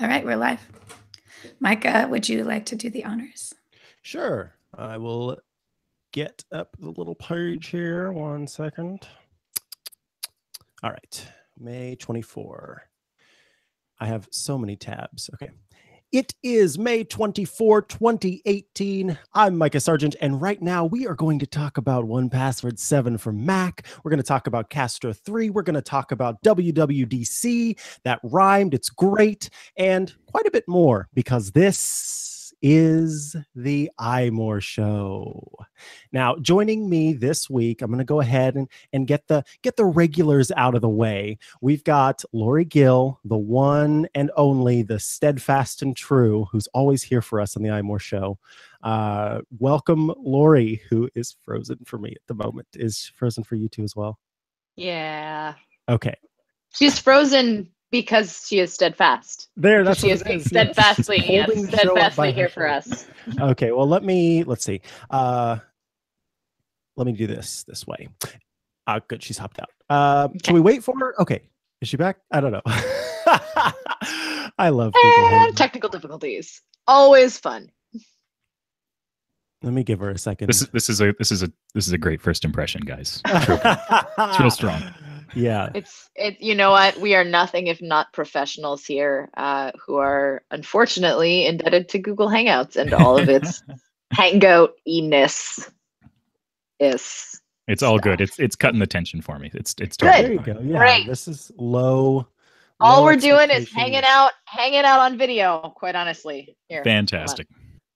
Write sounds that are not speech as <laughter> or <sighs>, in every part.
All right, we're live. Micah, would you like to do the honors? Sure. I will get up the little page here. One second. All right. May 24. I have so many tabs. Okay. It is May 24, 2018. I'm Micah Sargent, and right now we are going to talk about 1Password 7 for Mac. We're going to talk about Castro 3. We're going to talk about WWDC. That rhymed. It's great. And quite a bit more because this is the iMore Show. Now, joining me this week, I'm going to go ahead and, and get the get the regulars out of the way. We've got Lori Gill, the one and only, the steadfast and true, who's always here for us on the iMore Show. Uh, welcome, Lori, who is frozen for me at the moment. Is frozen for you too as well? Yeah. Okay. She's frozen because she is steadfast. There, that's she is being steadfastly, yes, steadfastly here for us. okay, well, let me let's see. Uh, let me do this this way. Uh, good, she's hopped out. Uh, okay. Can we wait for her? Okay, is she back? I don't know. <laughs> I love eh, technical difficulties. Always fun. Let me give her a second. This is this is a this is a this is a great first impression, guys. <laughs> it's real strong yeah. <laughs> It's it you know what? We are nothing if not professionals here uh, who are unfortunately indebted to google hangouts and all of its <laughs> hangout eness is it's all good. it's it's cutting the tension for me. It's it's totally good. Yeah, Great. this is low all we're doing is hanging out hanging out on video quite honestly here. Fantastic.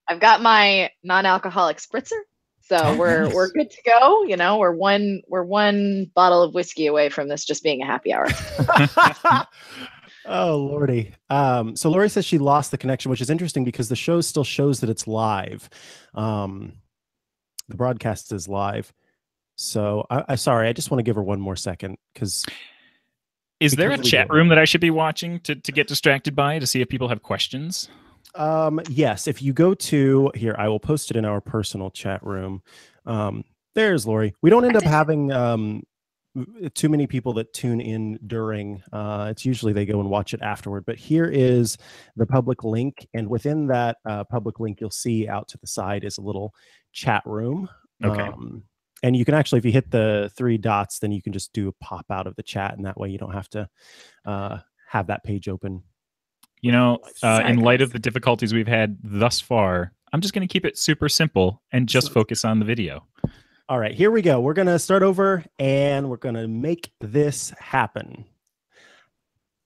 I've got my non-alcoholic spritzer so oh, we're nice. we're good to go. You know, we're one we're one bottle of whiskey away from this just being a happy hour. <laughs> <laughs> oh lordy. Um, so Lori says she lost the connection, which is interesting because the show still shows that it's live. Um, the broadcast is live. So I, I sorry, I just want to give her one more second because. Is there a chat room that I should be watching to, to get distracted by to see if people have questions? Um, yes, if you go to here, I will post it in our personal chat room. Um, there's Lori. We don't end up having um, too many people that tune in during. Uh, it's usually they go and watch it afterward. But here is the public link, and within that uh, public link, you'll see out to the side is a little chat room. Okay. Um, and you can actually, if you hit the three dots, then you can just do a pop out of the chat, and that way you don't have to uh, have that page open you know, uh, in light of the difficulties we've had thus far, I'm just going to keep it super simple and just focus on the video. All right, here we go. We're going to start over and we're going to make this happen.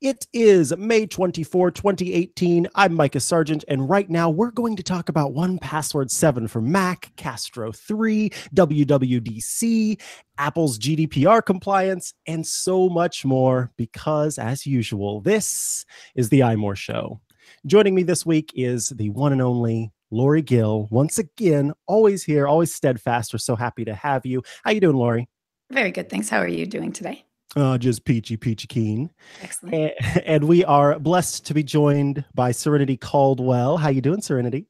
It is May 24, 2018. I'm Micah Sargent, and right now we're going to talk about 1Password 7 for Mac, Castro 3, WWDC, Apple's GDPR compliance, and so much more because, as usual, this is the iMore Show. Joining me this week is the one and only Lori Gill. Once again, always here, always steadfast. We're so happy to have you. How you doing, Lori? Very good. Thanks. How are you doing today? Uh, just peachy, peachy keen. Excellent. And, <laughs> and, we are blessed to be joined by Serenity Caldwell. How you doing, Serenity?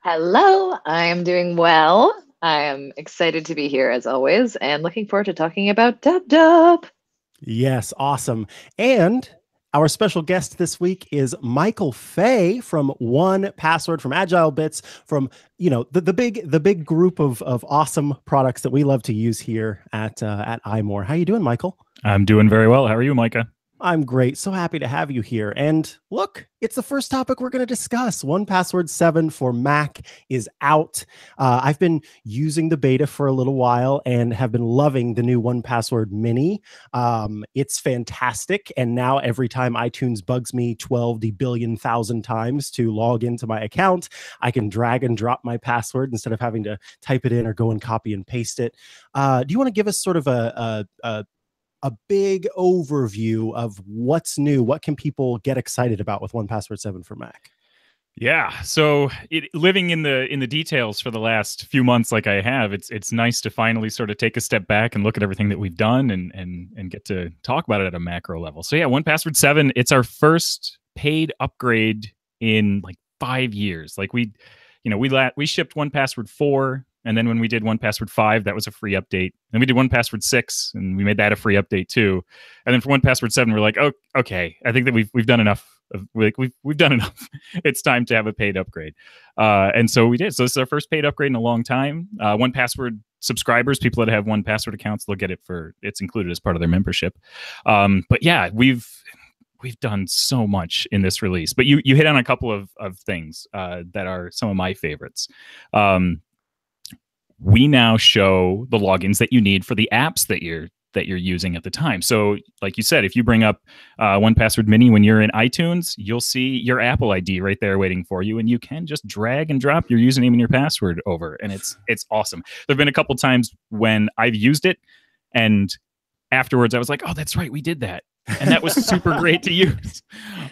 Hello, I am doing well. I am excited to be here as always, and looking forward to talking about Dub Dub. Yes, awesome. And our special guest this week is Michael Fey from 1Password, from Agile Bits, from you know the, the big the big group of of awesome products that we love to use here at uh, at iMore. How you doing, Michael? I'm doing very well. How are you, Micah? I'm great. So happy to have you here. And look, it's the first topic we're going to discuss. 1Password 7 for Mac is out. Uh, I've been using the beta for a little while and have been loving the new 1Password Mini. Um, it's fantastic. And now every time iTunes bugs me 12 billion thousand times to log into my account, I can drag and drop my password instead of having to type it in or go and copy and paste it. Uh, do you want to give us sort of a, a, a a big overview of what's new. What can people get excited about with 1Password 7 for Mac? Yeah, so it, living in the in the details for the last few months, like I have, it's it's nice to finally sort of take a step back and look at everything that we've done and and and get to talk about it at a macro level. So yeah, 1Password seven, it's our first paid upgrade in like five years. Like we, you know, we la- we shipped 1Password four And then when we did one password five, that was a free update. Then we did one password six, and we made that a free update too. And then for one password seven, we're like, oh, okay, I think that we've we've done enough. Of, like we've we've done enough. <laughs> it's time to have a paid upgrade. Uh, and so we did. So this is our first paid upgrade in a long time. Uh, one password subscribers, people that have one password accounts, they'll get it for it's included as part of their membership. Um, but yeah, we've we've done so much in this release. But you you hit on a couple of of things uh, that are some of my favorites. Um, we now show the logins that you need for the apps that you're that you're using at the time. So, like you said, if you bring up uh, One Password Mini when you're in iTunes, you'll see your Apple ID right there waiting for you, and you can just drag and drop your username and your password over, and it's it's awesome. There've been a couple times when I've used it, and afterwards I was like, "Oh, that's right, we did that," and that was super <laughs> great to use.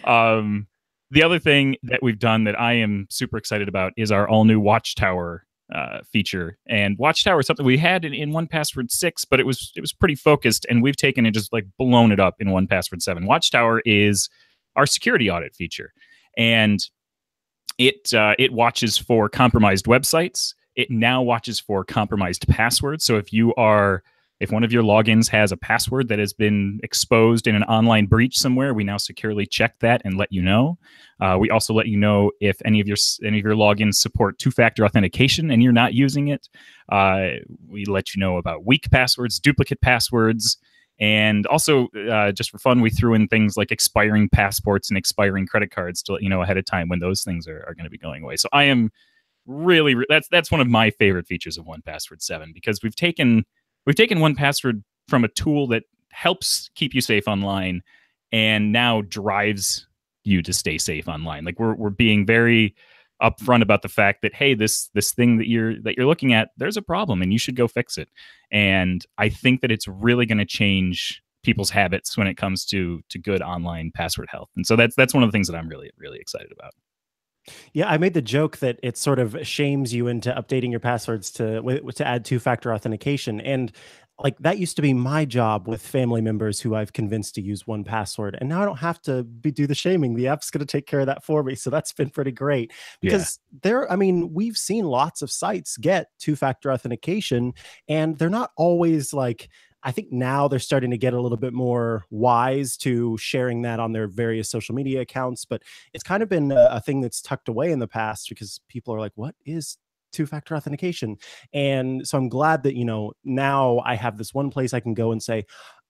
Um, the other thing that we've done that I am super excited about is our all new Watchtower uh, feature. And Watchtower is something we had in, in one password six, but it was it was pretty focused, and we've taken and just like blown it up in one password seven. Watchtower is our security audit feature, and it uh, it watches for compromised websites. It now watches for compromised passwords. So if you are if one of your logins has a password that has been exposed in an online breach somewhere, we now securely check that and let you know. Uh, we also let you know if any of your any of your logins support two-factor authentication and you're not using it. Uh, we let you know about weak passwords, duplicate passwords, and also uh, just for fun, we threw in things like expiring passports and expiring credit cards to let you know ahead of time when those things are, are going to be going away. So I am really that's that's one of my favorite features of One Password Seven because we've taken we've taken one password from a tool that helps keep you safe online and now drives you to stay safe online. Like we're, we're being very upfront about the fact that hey this this thing that you're that you're looking at there's a problem and you should go fix it. And i think that it's really going to change people's habits when it comes to to good online password health. And so that's that's one of the things that i'm really really excited about yeah, I made the joke that it sort of shames you into updating your passwords to to add two-factor authentication, and like that used to be my job with family members who I've convinced to use one password, and now I don't have to be do the shaming. The app's going to take care of that for me, so that's been pretty great. Because yeah. there, I mean, we've seen lots of sites get two-factor authentication, and they're not always like I think now they're starting to get a little bit more wise to sharing that on their various social media accounts. But it's kind of been a, a thing that's tucked away in the past because people are like, what is two factor authentication? And so I'm glad that, you know, now I have this one place I can go and say,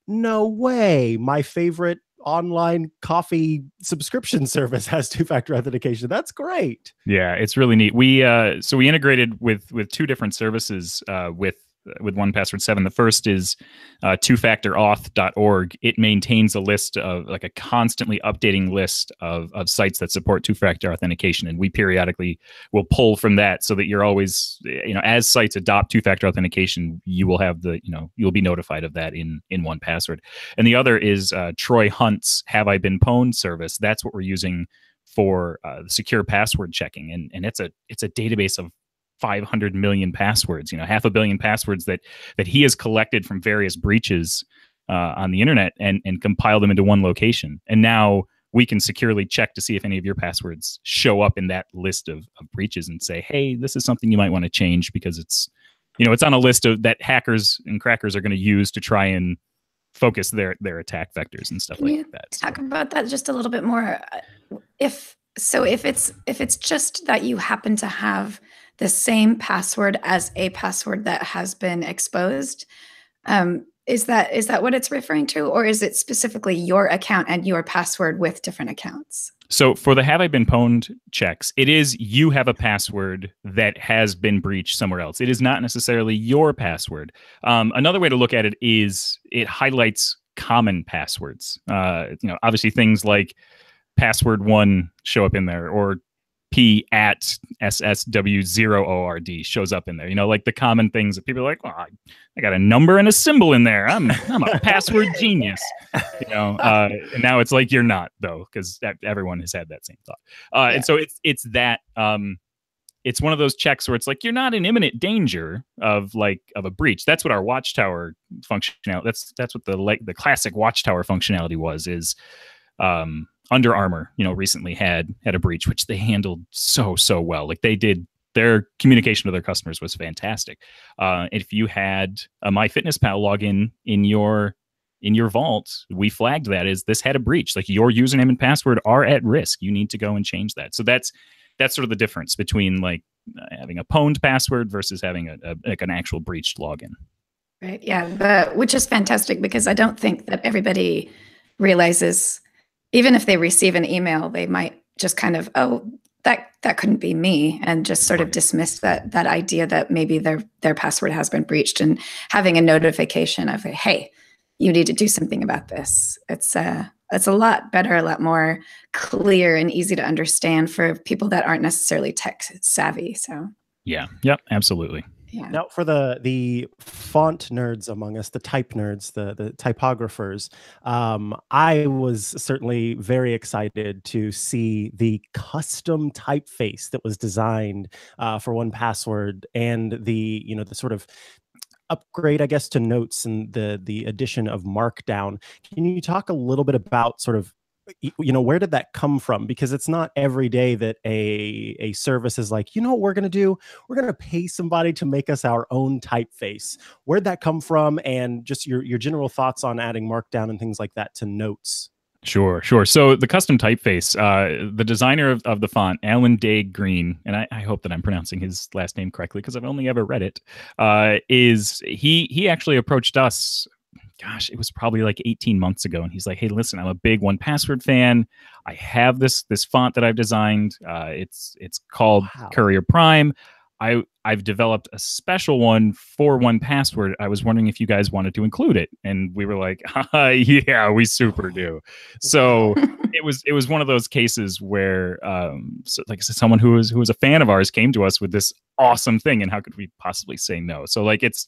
no way, my favorite online coffee subscription <laughs> service has two factor authentication that's great yeah it's really neat we uh so we integrated with with two different services uh with with one password 7 the first is uh, two-factor-auth.org it maintains a list of like a constantly updating list of, of sites that support two-factor authentication and we periodically will pull from that so that you're always you know as sites adopt two-factor authentication you will have the you know you'll be notified of that in in one password. And the other is uh, troy hunt's have i been pwned service. That's what we're using for uh, secure password checking and and it's a it's a database of 500 million passwords, you know, half a billion passwords that that he has collected from various breaches uh, on the internet and and compile them into one location. And now we can securely check to see if any of your passwords show up in that list of, of breaches and say, hey, this is something you might want to change because it's you know it's on a list of that hackers and crackers are going to use to try and focus their their attack vectors and stuff can like that. Talk so. about that just a little bit more. If so, if it's if it's just that you happen to have the same password as a password that has been exposed. Um, is that is that what it's referring to, or is it specifically your account and your password with different accounts? So for the have I been pwned checks, it is you have a password that has been breached somewhere else. It is not necessarily your password. Um, another way to look at it is it highlights common passwords. Uh, you know, obviously things like password one show up in there, or P at SSW0ORD shows up in there. You know, like the common things that people are like, well, I, I got a number and a symbol in there. I'm, I'm a <laughs> password genius. You know, <laughs> uh, and now it's like you're not though, because everyone has had that same thought. Uh, yeah. And so it's it's that um, it's one of those checks where it's like you're not in imminent danger of like of a breach. That's what our watchtower functionality. That's that's what the like the classic watchtower functionality was. Is um, under Armour, you know, recently had had a breach which they handled so so well. Like they did their communication to their customers was fantastic. Uh, if you had a MyFitnessPal login in your in your vault, we flagged that as this had a breach. Like your username and password are at risk. You need to go and change that. So that's that's sort of the difference between like having a pwned password versus having a, a like an actual breached login. Right. Yeah. The, which is fantastic because I don't think that everybody realizes, even if they receive an email, they might just kind of, oh, that that couldn't be me, and just sort of dismiss that that idea that maybe their their password has been breached, and having a notification of, hey, you need to do something about this. It's uh it's a lot better, a lot more clear and easy to understand for people that aren't necessarily tech savvy. So yeah, yep, absolutely. Yeah. Now, for the the font nerds among us, the type nerds, the the typographers, um, I was certainly very excited to see the custom typeface that was designed uh, for One Password and the you know the sort of upgrade, I guess, to notes and the the addition of Markdown. Can you talk a little bit about sort of you know where did that come from because it's not every day that a a service is like you know what we're going to do we're going to pay somebody to make us our own typeface where'd that come from and just your your general thoughts on adding markdown and things like that to notes Sure, sure. So the custom typeface, uh, the designer of, of the font, Alan Dague-Greene, and I, I hope that I'm pronouncing his last name correctly because I've only ever read it. Uh, is he he actually approached us gosh, it was probably like 18 months ago. And he's like, hey, listen, I'm a big one password fan. I have this this font that I've designed. Uh, it's it's called wow. Courier Prime. I I've developed a special one for one password. I was wondering if you guys wanted to include it, and we were like, uh, <laughs> "Yeah, we super do." So it was it was one of those cases where, um, so, like I said, someone who was who was a fan of ours came to us with this awesome thing, and how could we possibly say no? So like it's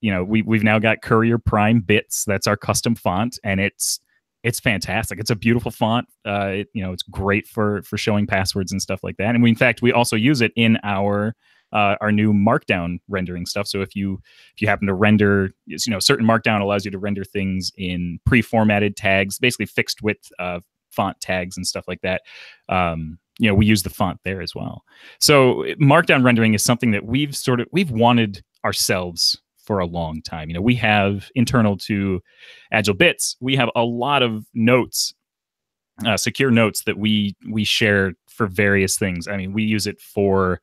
you know, we we've now got Courier Prime Bits. That's our custom font, and it's it's fantastic. It's a beautiful font. Uh, it, you know, it's great for for showing passwords and stuff like that. And we, in fact, we also use it in our uh, our new Markdown rendering stuff. So if you if you happen to render, you know, certain Markdown allows you to render things in pre-formatted tags, basically fixed width uh, font tags and stuff like that. Um, you know, we use the font there as well. So Markdown rendering is something that we've sort of we've wanted ourselves for a long time. You know, we have internal to Agile Bits, we have a lot of notes, uh, secure notes that we we share for various things. I mean, we use it for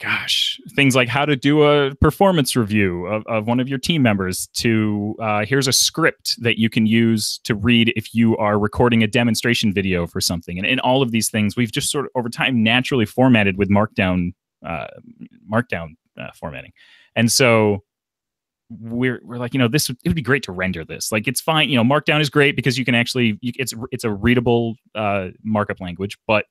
gosh, things like how to do a performance review of, of one of your team members to uh, here's a script that you can use to read if you are recording a demonstration video for something. And in all of these things, we've just sort of over time naturally formatted with Markdown, uh, Markdown uh, formatting. And so we're we're like, you know, this it would be great to render this. Like it's fine, you know, Markdown is great because you can actually you, it's it's a readable uh, markup language, but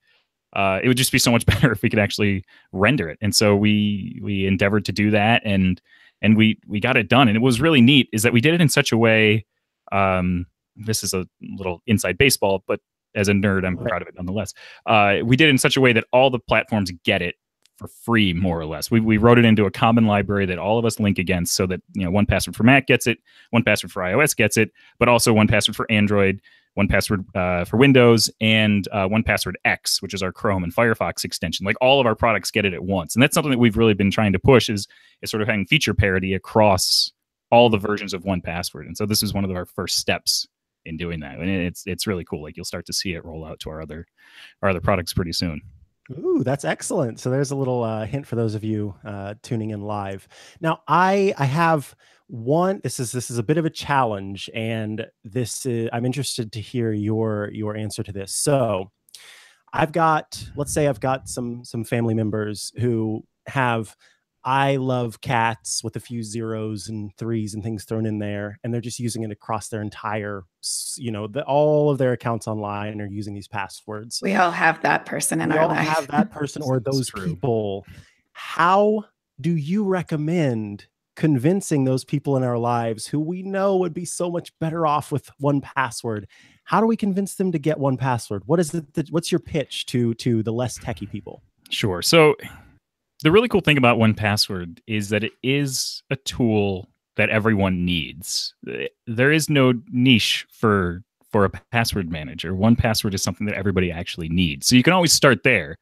uh, it would just be so much <laughs> better if we could actually render it. And so we we endeavored to do that, and and we we got it done. And it was really neat is that we did it in such a way. Um, this is a little inside baseball, but as a nerd, I'm proud of it nonetheless. Uh, we did it in such a way that all the platforms get it for free, more or less. We, we wrote it into a common library that all of us link against so that, you know, one password for Mac gets it, one password for iOS gets it, but also one password for Android, one password uh, for Windows, and uh, one password X, which is our Chrome and Firefox extension. Like all of our products get it at once. And that's something that we've really been trying to push is, is sort of having feature parity across all the versions of one password. And so this is one of our first steps in doing that. And it's, it's really cool. Like you'll start to see it roll out to our other, our other products pretty soon. Ooh, that's excellent. So there's a little uh, hint for those of you uh, tuning in live. Now, I I have one. This is this is a bit of a challenge, and this is, I'm interested to hear your your answer to this. So, I've got let's say I've got some some family members who have I love cats with a few zeros and threes and things thrown in there, and they're just using it across their entire, you know, the, all of their accounts online are using these passwords. We all have that person in we our all life. have that person <laughs> or those people. How do you recommend convincing those people in our lives who we know would be so much better off with one password? How do we convince them to get one password? What is it? That, what's your pitch to to the less techie people? Sure. So the really cool thing about one password is that it is a tool that everyone needs. There is no niche for for a password manager. One password is something that everybody actually needs. So you can always start there.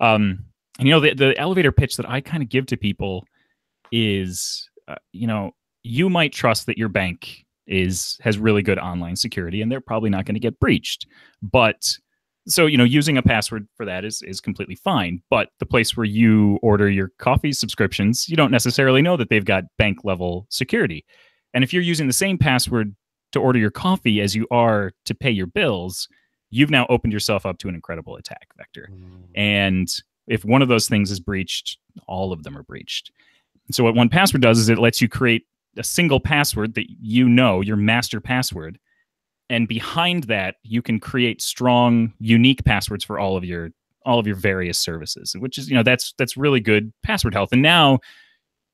Um, and you know the, the elevator pitch that i kind of give to people is uh, you know you might trust that your bank is has really good online security and they're probably not going to get breached but so you know using a password for that is is completely fine but the place where you order your coffee subscriptions you don't necessarily know that they've got bank level security. And if you're using the same password to order your coffee as you are to pay your bills you've now opened yourself up to an incredible attack vector. Mm. and if one of those things is breached all of them are breached. And so what one password does is it lets you create a single password that you know your master password and behind that you can create strong unique passwords for all of your all of your various services which is you know that's that's really good password health. And now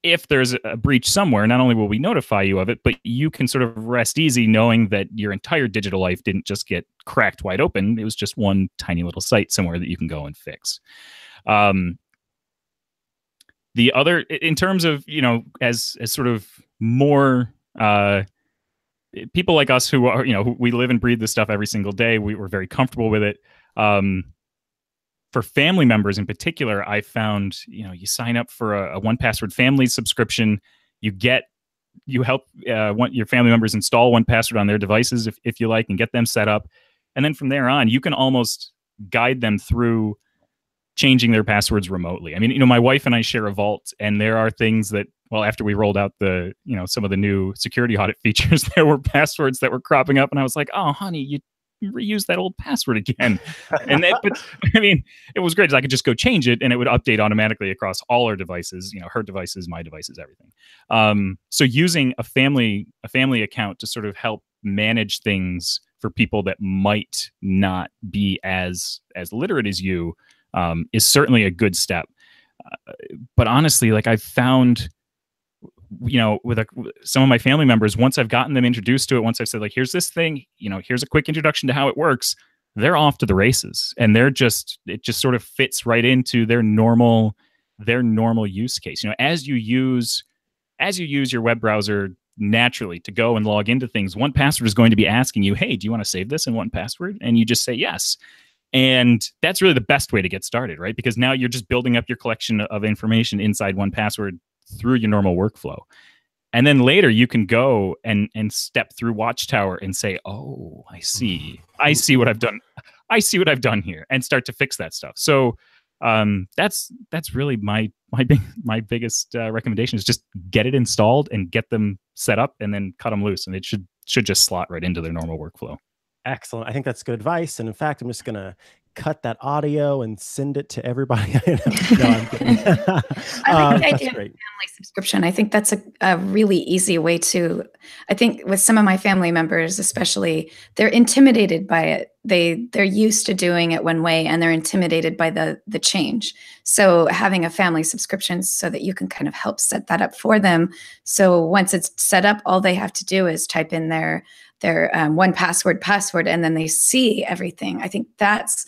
if there's a breach somewhere not only will we notify you of it but you can sort of rest easy knowing that your entire digital life didn't just get cracked wide open. It was just one tiny little site somewhere that you can go and fix. Um, the other in terms of you know as as sort of more uh people like us who are you know we live and breathe this stuff every single day. We were very comfortable with it. Um for family members in particular i found you know you sign up for a, a one password family subscription. You get you help uh, want your family members install one password on their devices if, if you like and get them set up. And then from there on you can almost guide them through changing their passwords remotely. I mean, you know, my wife and I share a vault, and there are things that, well, after we rolled out the, you know, some of the new security audit <laughs> features, there were passwords that were cropping up, and I was like, oh, honey, you reuse that old password again. <laughs> and that, but I mean, it was great. I could just go change it, and it would update automatically across all our devices. You know, her devices, my devices, everything. Um, so using a family a family account to sort of help manage things for people that might not be as as literate as you um, is certainly a good step. Uh, but honestly, like I've found, you know, with a, some of my family members, once I've gotten them introduced to it, once I've said like, here's this thing, you know, here's a quick introduction to how it works, they're off to the races, and they're just it just sort of fits right into their normal their normal use case. You know, as you use as you use your web browser naturally to go and log into things, one password is going to be asking you, "Hey, do you want to save this in one password?" And you just say yes. And that's really the best way to get started, right? Because now you're just building up your collection of information inside one password through your normal workflow. And then later you can go and and step through Watchtower and say, "Oh, I see. I see what I've done. I see what I've done here," and start to fix that stuff. So um, that's that's really my my big my biggest uh, recommendation is just get it installed and get them set up, and then cut them loose, and it should should just slot right into their normal workflow. Excellent. I think that's good advice. And in fact, I'm just going to cut that audio and send it to everybody. <laughs> I know. No, I'm kidding. <laughs> I like the idea of family subscription. I think that's a, a really easy way to. I think with some of my family members, especially, they're intimidated by it. They they're used to doing it one way, and they're intimidated by the the change. So having a family subscription so that you can kind of help set that up for them. So once it's set up, all they have to do is type in their their um, one password password, and then they see everything. I think that's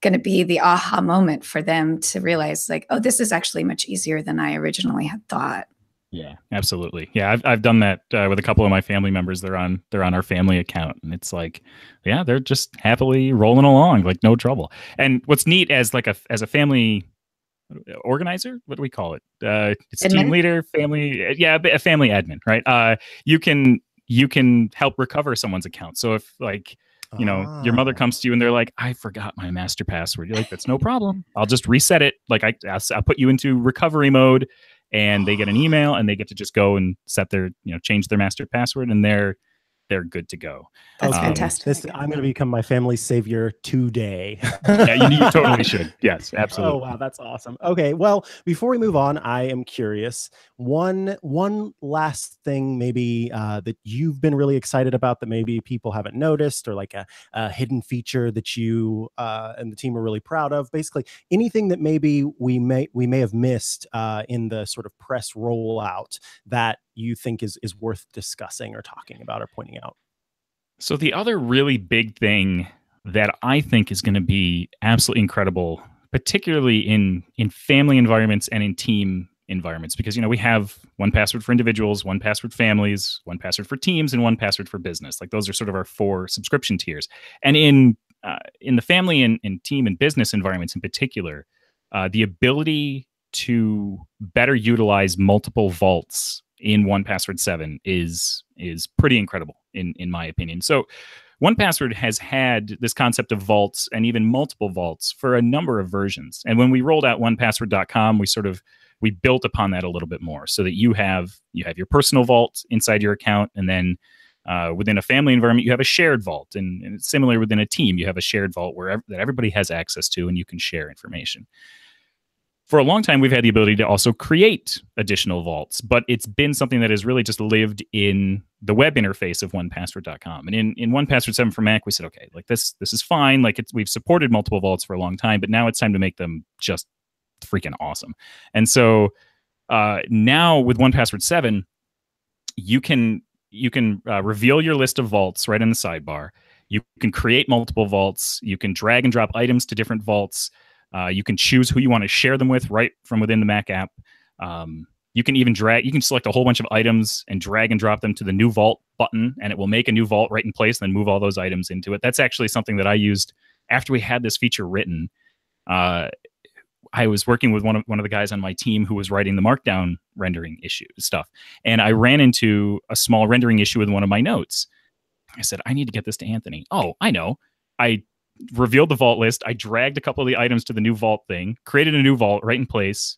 going to be the aha moment for them to realize like oh this is actually much easier than i originally had thought Yeah, absolutely. Yeah, I've I've done that uh, with a couple of my family members. They're on they're on our family account, and it's like, yeah, they're just happily rolling along, like no trouble. And what's neat as like a as a family organizer, what do we call it? Uh, it's team leader, family, yeah, a family admin, right? Uh, you can you can help recover someone's account. So if like you know your mother Ah. comes to you and they're like i forgot my master password you're like that's no <laughs> problem i'll just reset it like i i'll, I'll put you into recovery mode and they get an <gasps> email and they get to just go and set their you know change their master password and they're they're good to go that's Um, fantastic This, I'm going to become my family's savior today. yeah you, you totally <laughs> should yes absolutely. Oh wow, that's awesome. Okay, well, before we move on, I am curious. One one last thing, maybe uh, that you've been really excited about that maybe people haven't noticed, or like a, a hidden feature that you uh, and the team are really proud of. Basically, anything that maybe we may we may have missed uh, in the sort of press rollout that you think is is worth discussing or talking about or pointing out. So the other really big thing that I think is going to be absolutely incredible, particularly in in family environments and in team environments, because you know we have one password for individuals, one password families, one password for teams, and one password for business. Like those are sort of our four subscription tiers. And in uh, in the family and, and team and business environments in particular, uh, the ability to better utilize multiple vaults in one password 7 is is pretty incredible in in my opinion. So one password has had this concept of vaults and even multiple vaults for a number of versions. And when we rolled out onepassword.com we sort of we built upon that a little bit more so that you have you have your personal vault inside your account and then uh, within a family environment you have a shared vault. And, and similar within a team. You have a shared vault where ev- that everybody has access to and you can share information for a long time we've had the ability to also create additional vaults but it's been something that has really just lived in the web interface of onepassword.com and in in one password 7 for mac we said okay like this this is fine. Like it's we've supported multiple vaults for a long time but now it's time to make them just freaking awesome. And so uh, now with one password 7 you can you can uh, reveal your list of vaults right in the sidebar. You can create multiple vaults. You can drag and drop items to different vaults uh, you can choose who you want to share them with right from within the Mac app. Um, you can even drag, you can select a whole bunch of items and drag and drop them to the new vault button, and it will make a new vault right in place and then move all those items into it. That's actually something that I used after we had this feature written. Uh, I was working with one of one of the guys on my team who was writing the Markdown rendering issue stuff, and I ran into a small rendering issue with one of my notes. I said, "I need to get this to Anthony." Oh, I know. I revealed the vault list. I dragged a couple of the items to the new vault thing, created a new vault right in place,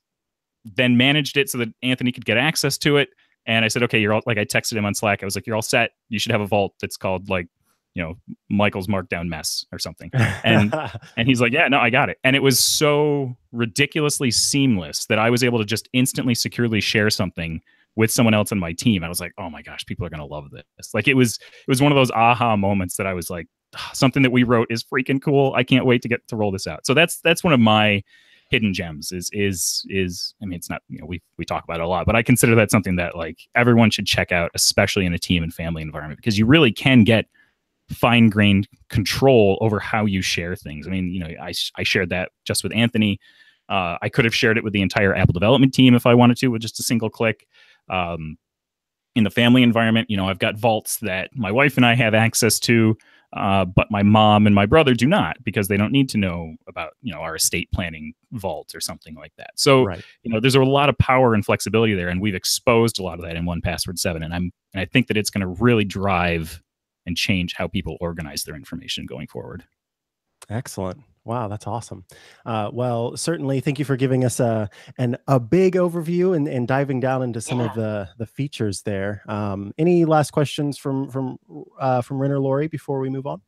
then managed it so that Anthony could get access to it. And I said, okay, you're all like, I texted him on Slack. I was like, you're all set. You should have a vault that's called like, you know, Michael's Markdown Mess or something. And <laughs> and he's like, yeah, no, I got it. And it was so ridiculously seamless that I was able to just instantly securely share something with someone else on my team. I was like, oh my gosh, people are gonna love this. Like it was it was one of those aha moments that I was like, something that we wrote is freaking cool. I can't wait to get to roll this out. So that's that's one of my hidden gems is is is I mean it's not you know we we talk about it a lot, but I consider that something that like everyone should check out, especially in a team and family environment, because you really can get fine grained control over how you share things. I mean, you know, I I shared that just with Anthony. Uh, I could have shared it with the entire Apple development team if I wanted to with just a single click. Um, in the family environment, you know, I've got vaults that my wife and I have access to uh, but my mom and my brother do not because they don't need to know about you know our estate planning vault or something like that. So right. you know there's a lot of power and flexibility there, and we've exposed a lot of that in one password seven, and I'm and I think that it's going to really drive and change how people organize their information going forward. Excellent. Wow, that's awesome. Uh, well, certainly, thank you for giving us a an, a big overview and, and diving down into some yeah. of the the features there. Um, any last questions from from uh, from Renner Lori before we move on?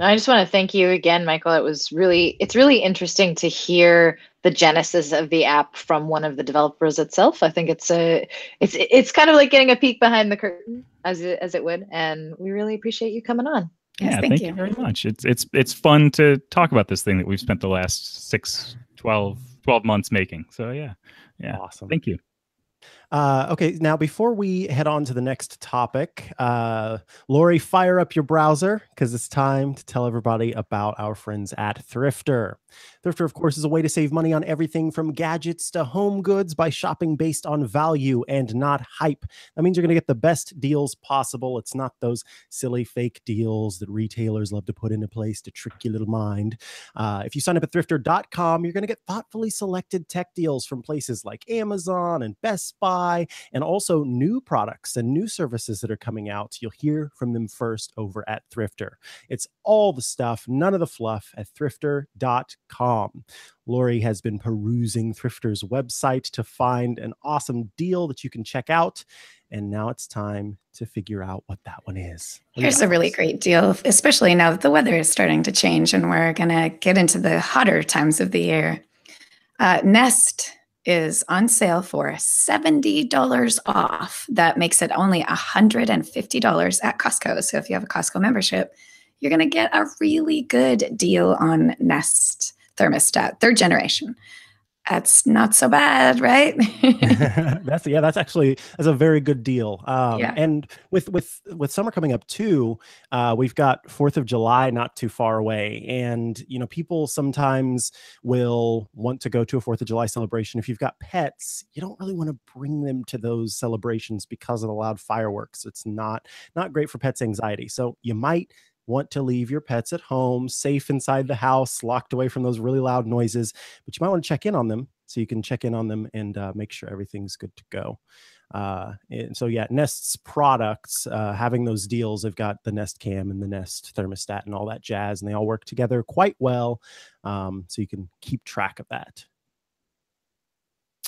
I just want to thank you again, Michael. It was really it's really interesting to hear the genesis of the app from one of the developers itself. I think it's a it's it's kind of like getting a peek behind the curtain as it, as it would, and we really appreciate you coming on. Yes, yeah, thank, thank you. you. very much. It's it's it's fun to talk about this thing that we've spent the last six, 12, 12 months making. So yeah. Yeah. Awesome. Thank you. Uh, okay, now before we head on to the next topic, uh, Lori, fire up your browser because it's time to tell everybody about our friends at Thrifter. Thrifter, of course, is a way to save money on everything from gadgets to home goods by shopping based on value and not hype. That means you're going to get the best deals possible. It's not those silly fake deals that retailers love to put into place to trick your little mind. Uh, if you sign up at thrifter.com, you're going to get thoughtfully selected tech deals from places like Amazon and Best Buy, and also new products and new services that are coming out. You'll hear from them first over at Thrifter. It's all the stuff, none of the fluff at thrifter.com. Lori has been perusing Thrifter's website to find an awesome deal that you can check out. And now it's time to figure out what that one is. Here's a really great deal, especially now that the weather is starting to change and we're going to get into the hotter times of the year. Uh, Nest is on sale for $70 off. That makes it only $150 at Costco. So if you have a Costco membership, you're going to get a really good deal on Nest thermostat, third generation. That's not so bad, right? <laughs> <laughs> that's yeah, that's actually that's a very good deal. Um, yeah. And with with with summer coming up too, uh, we've got Fourth of July not too far away, and you know people sometimes will want to go to a Fourth of July celebration. If you've got pets, you don't really want to bring them to those celebrations because of the loud fireworks. It's not not great for pets' anxiety. So you might want to leave your pets at home, safe inside the house, locked away from those really loud noises, but you might want to check in on them so you can check in on them and uh, make sure everything's good to go. Uh, and so yeah, Nest's products, uh, having those deals, they've got the Nest Cam and the Nest thermostat and all that jazz, and they all work together quite well. Um, so you can keep track of that.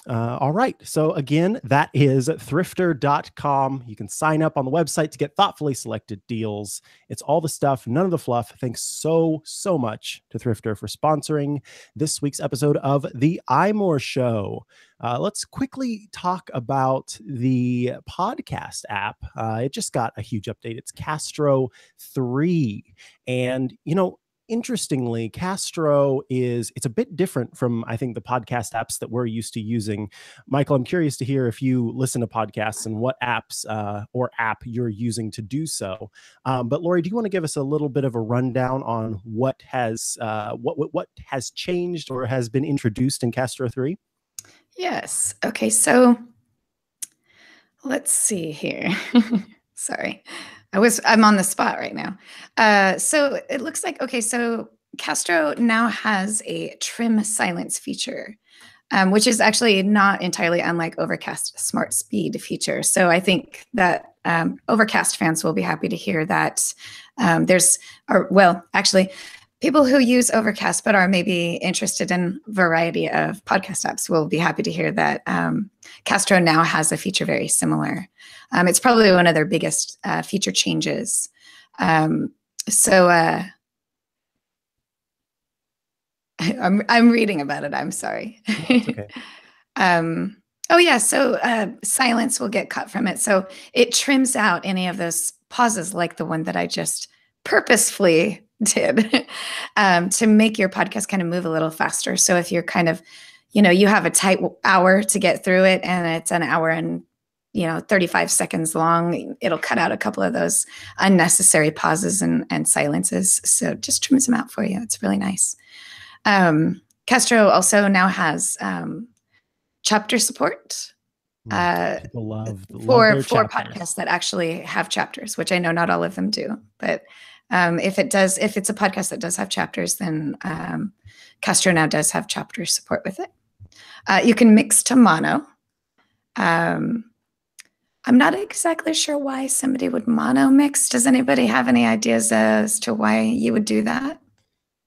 Uh, all right. So, again, that is thrifter.com. You can sign up on the website to get thoughtfully selected deals. It's all the stuff, none of the fluff. Thanks so, so much to Thrifter for sponsoring this week's episode of The iMore Show. Uh, let's quickly talk about the podcast app. Uh, it just got a huge update. It's Castro 3. And, you know, interestingly castro is it's a bit different from i think the podcast apps that we're used to using. Michael i'm curious to hear if you listen to podcasts and what apps uh, or app you're using to do so. Um, but lori do you want to give us a little bit of a rundown on what has uh, what, what what has changed or has been introduced in castro 3 yes. Okay so let's see here. <laughs> Sorry I was I'm on the spot right now. Uh, so it looks like okay. So Castro now has a trim silence feature, um, which is actually not entirely unlike Overcast Smart Speed feature. So I think that um, Overcast fans will be happy to hear that um, there's, or well, actually, people who use Overcast but are maybe interested in variety of podcast apps will be happy to hear that um, Castro now has a feature very similar. Um, it's probably one of their biggest uh, feature changes. Um, so uh, <laughs> I'm I'm reading about it. I'm sorry. okay. <laughs> um, oh yeah, so uh, silence will get cut from it. So it trims out any of those pauses, like the one that I just purposefully did, <laughs> um, to make your podcast kind of move a little faster. So if you're kind of you know you have a tight hour to get through it and it's an hour and you know 35 seconds long it'll cut out a couple of those unnecessary pauses and, and silences so just trims them out for you it's really nice um, castro also now has um, chapter support Hmm, uh, love, love for for chapters. podcasts that actually have chapters which i know not all of them do but um, if it does if it's a podcast that does have chapters then um, castro now does have chapter support with it. Uh, you can mix to mono. Um, i'm not exactly sure why somebody would mono mix. Does anybody have any ideas as to why you would do that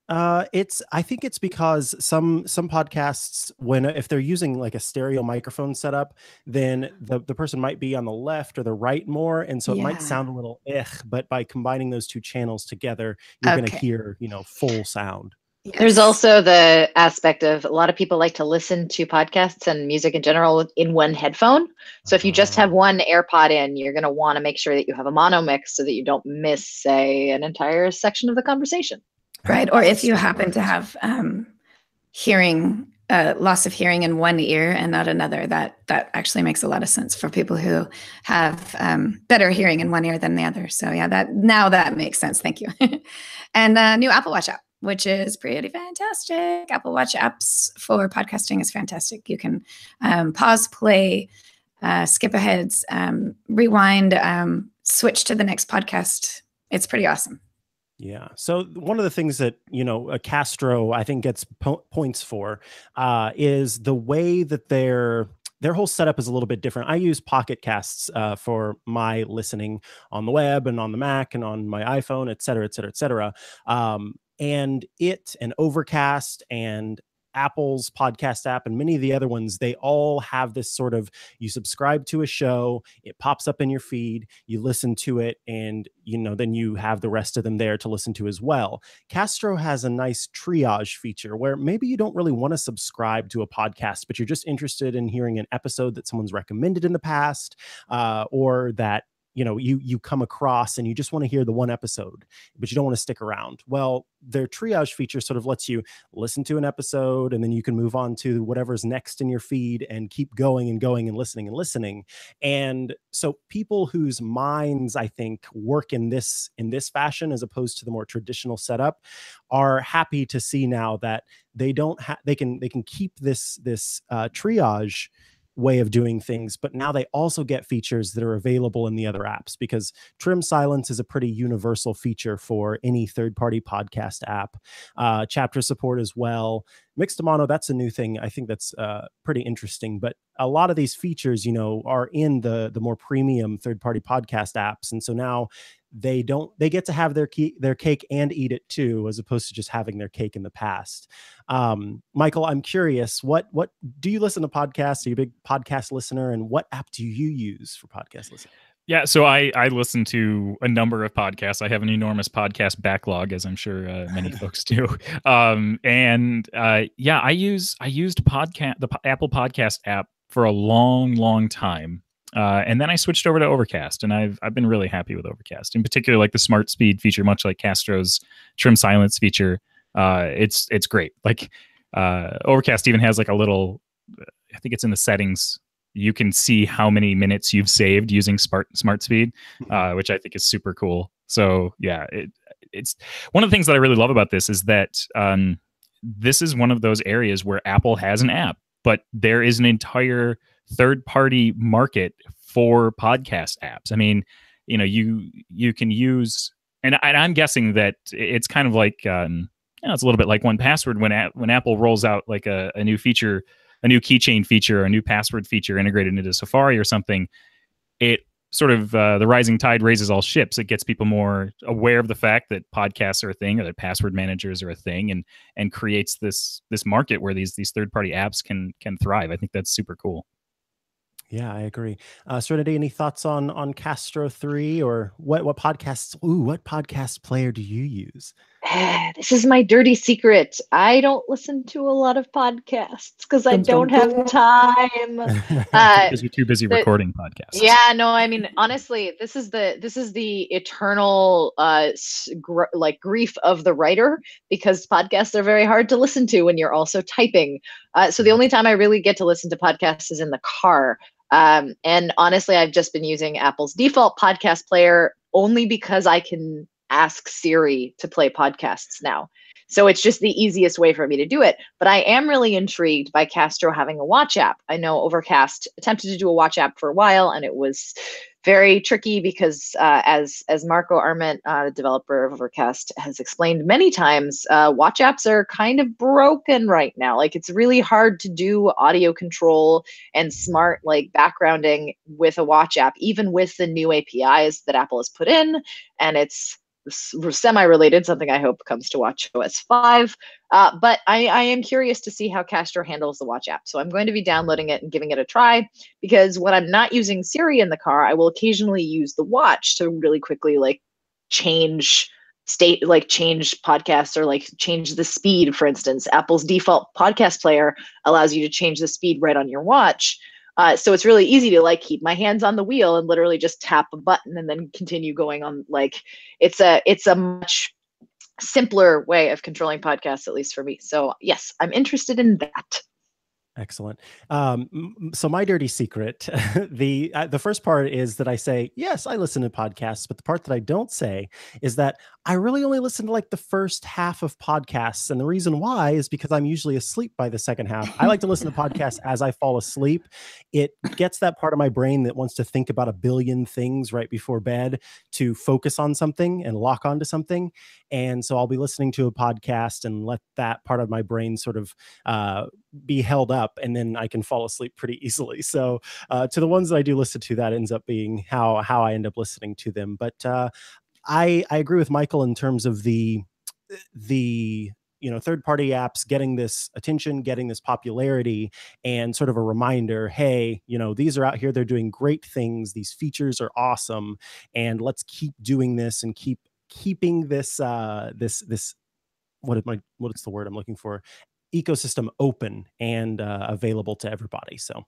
Uh, it's I think it's because some some podcasts when if they're using like a stereo microphone setup, then the the person might be on the left or the right more, and so it might sound a little ugh. But by combining those two channels together, you're going to hear you know full sound. There's also the aspect of a lot of people like to listen to podcasts and music in general in one headphone. So if you just Ah. have one AirPod in, you're going to want to make sure that you have a mono mix so that you don't miss, say, an entire section of the conversation. Right or if you happen to have um, hearing uh, loss of hearing in one ear and not another that that actually makes a lot of sense for people who have um, better hearing in one ear than the other. So yeah that now that makes sense. Thank you. <laughs> And uh, new apple watch app which is pretty fantastic. Apple watch apps for podcasting is fantastic. You can um, pause play uh, skip ahead um, rewind um, switch to the next podcast. It's pretty awesome Yeah. So one of the things that you know Castro I think gets po- points for uh, is the way that their their whole setup is a little bit different. I use Pocket Casts uh, for my listening on the web and on the Mac and on my iPhone, et cetera, et cetera, et cetera. Um, and it and Overcast and Apple's podcast app and many of the other ones, they all have this sort of you subscribe to a show, it pops up in your feed, you listen to it, and you know, then you have the rest of them there to listen to as well. Castro has a nice triage feature where maybe you don't really want to subscribe to a podcast, but you're just interested in hearing an episode that someone's recommended in the past, uh, or that you know you you come across and you just want to hear the one episode but you don't want to stick around. Well their triage feature sort of lets you listen to an episode and then you can move on to whatever's next in your feed and keep going and going and listening and listening. And so people whose minds i think work in this in this fashion as opposed to the more traditional setup are happy to see now that they don't have they can they can keep this this uh, triage way of doing things, but now they also get features that are available in the other apps because trim silence is a pretty universal feature for any third party podcast app. Uh, chapter support as well. Mixed mono, that's a new thing. I think that's uh, pretty interesting. But a lot of these features, you know, are in the the more premium third party podcast apps, and so now they don't they get to have their key, their cake and eat it too as opposed to just having their cake in the past um, michael i'm curious what what do you listen to podcasts are you a big podcast listener and what app do you use for podcast listening yeah, so I I listen to a number of podcasts. I have an enormous podcast backlog, as I'm sure uh, many <laughs> folks do. Um, and uh, yeah, I use I used podcast the Apple Podcast app for a long, long time. Uh, and then I switched over to Overcast, and I've I've been really happy with Overcast. In particular, like the Smart Speed feature, much like Castro's Trim Silence feature. Uh, it's it's great. Like uh, Overcast even has like a little, I think it's in the settings you can see how many minutes you've saved using smart smart speed mm-hmm. uh, which i think is super cool so yeah it, it's one of the things that i really love about this is that um, this is one of those areas where apple has an app but there is an entire third party market for podcast apps i mean you know you you can use and, and i'm guessing that it's kind of like um, you know, it's a little bit like 1Password when a, when apple rolls out like a, a new feature a new keychain feature, or a new password feature integrated into Safari or something, it sort of uh, the rising tide raises all ships. It gets people more aware of the fact that podcasts are a thing, or that password managers are a thing, and and creates this this market where these these third party apps can can thrive. I think that's super cool. Yeah, I agree. Uh, Serenity, any thoughts on on Castro three or what what podcasts? Ooh, what podcast player do you use? <sighs> this is my dirty secret. I don't listen to a lot of podcasts because I don't have time. <laughs> Uh, because you're too busy the, recording podcasts. Yeah, no, I mean honestly, this is the this is the eternal uh gr- like grief of the writer because podcasts are very hard to listen to when you're also typing. Uh, so the only time I really get to listen to podcasts is in the car. Um, and honestly, I've just been using Apple's default podcast player only because I can ask Siri to play podcasts now. So it's just the easiest way for me to do it. But I am really intrigued by Castro having a watch app. I know Overcast attempted to do a watch app for a while and it was very tricky because uh, as as Marco Arment, uh, developer of Overcast, has explained many times, uh, watch apps are kind of broken right now. Like it's really hard to do audio control and smart like backgrounding with a watch app, even with the new APIs that Apple has put in. And it's semi-related, something I hope comes to Watch OS 5. Uh, but I, I, am curious to see how Castro handles the Watch app. So I'm going to be downloading it and giving it a try because when I'm not using Siri in the car, I will occasionally use the watch to really quickly like change state like change podcasts or like change the speed for instance apple's default podcast player allows you to change the speed right on your watch uh, so it's really easy to like keep my hands on the wheel and literally just tap a button and then continue going on. Like it's a it's a much simpler way of controlling podcasts, at least for me. So yes, I'm interested in that. Excellent. Um, so my dirty secret, <laughs> the uh, the first part is that I say yes, I listen to podcasts, but the part that I don't say is that I really only listen to like the first half of podcasts, and the reason why is because I'm usually asleep by the second half. I like to listen to podcasts <laughs> as I fall asleep. It gets that part of my brain that wants to think about a billion things right before bed to focus on something and lock onto something, and so I'll be listening to a podcast and let that part of my brain sort of uh, be held up and then I can fall asleep pretty easily. So uh, to the ones that I do listen to, that ends up being how how I end up listening to them. But uh, I I agree with Michael in terms of the the you know third party apps getting this attention getting this popularity and sort of a reminder hey you know these are out here they're doing great things these features are awesome and let's keep doing this and keep keeping this uh this this what is my what's the word i'm looking for ecosystem open and uh, available to everybody. So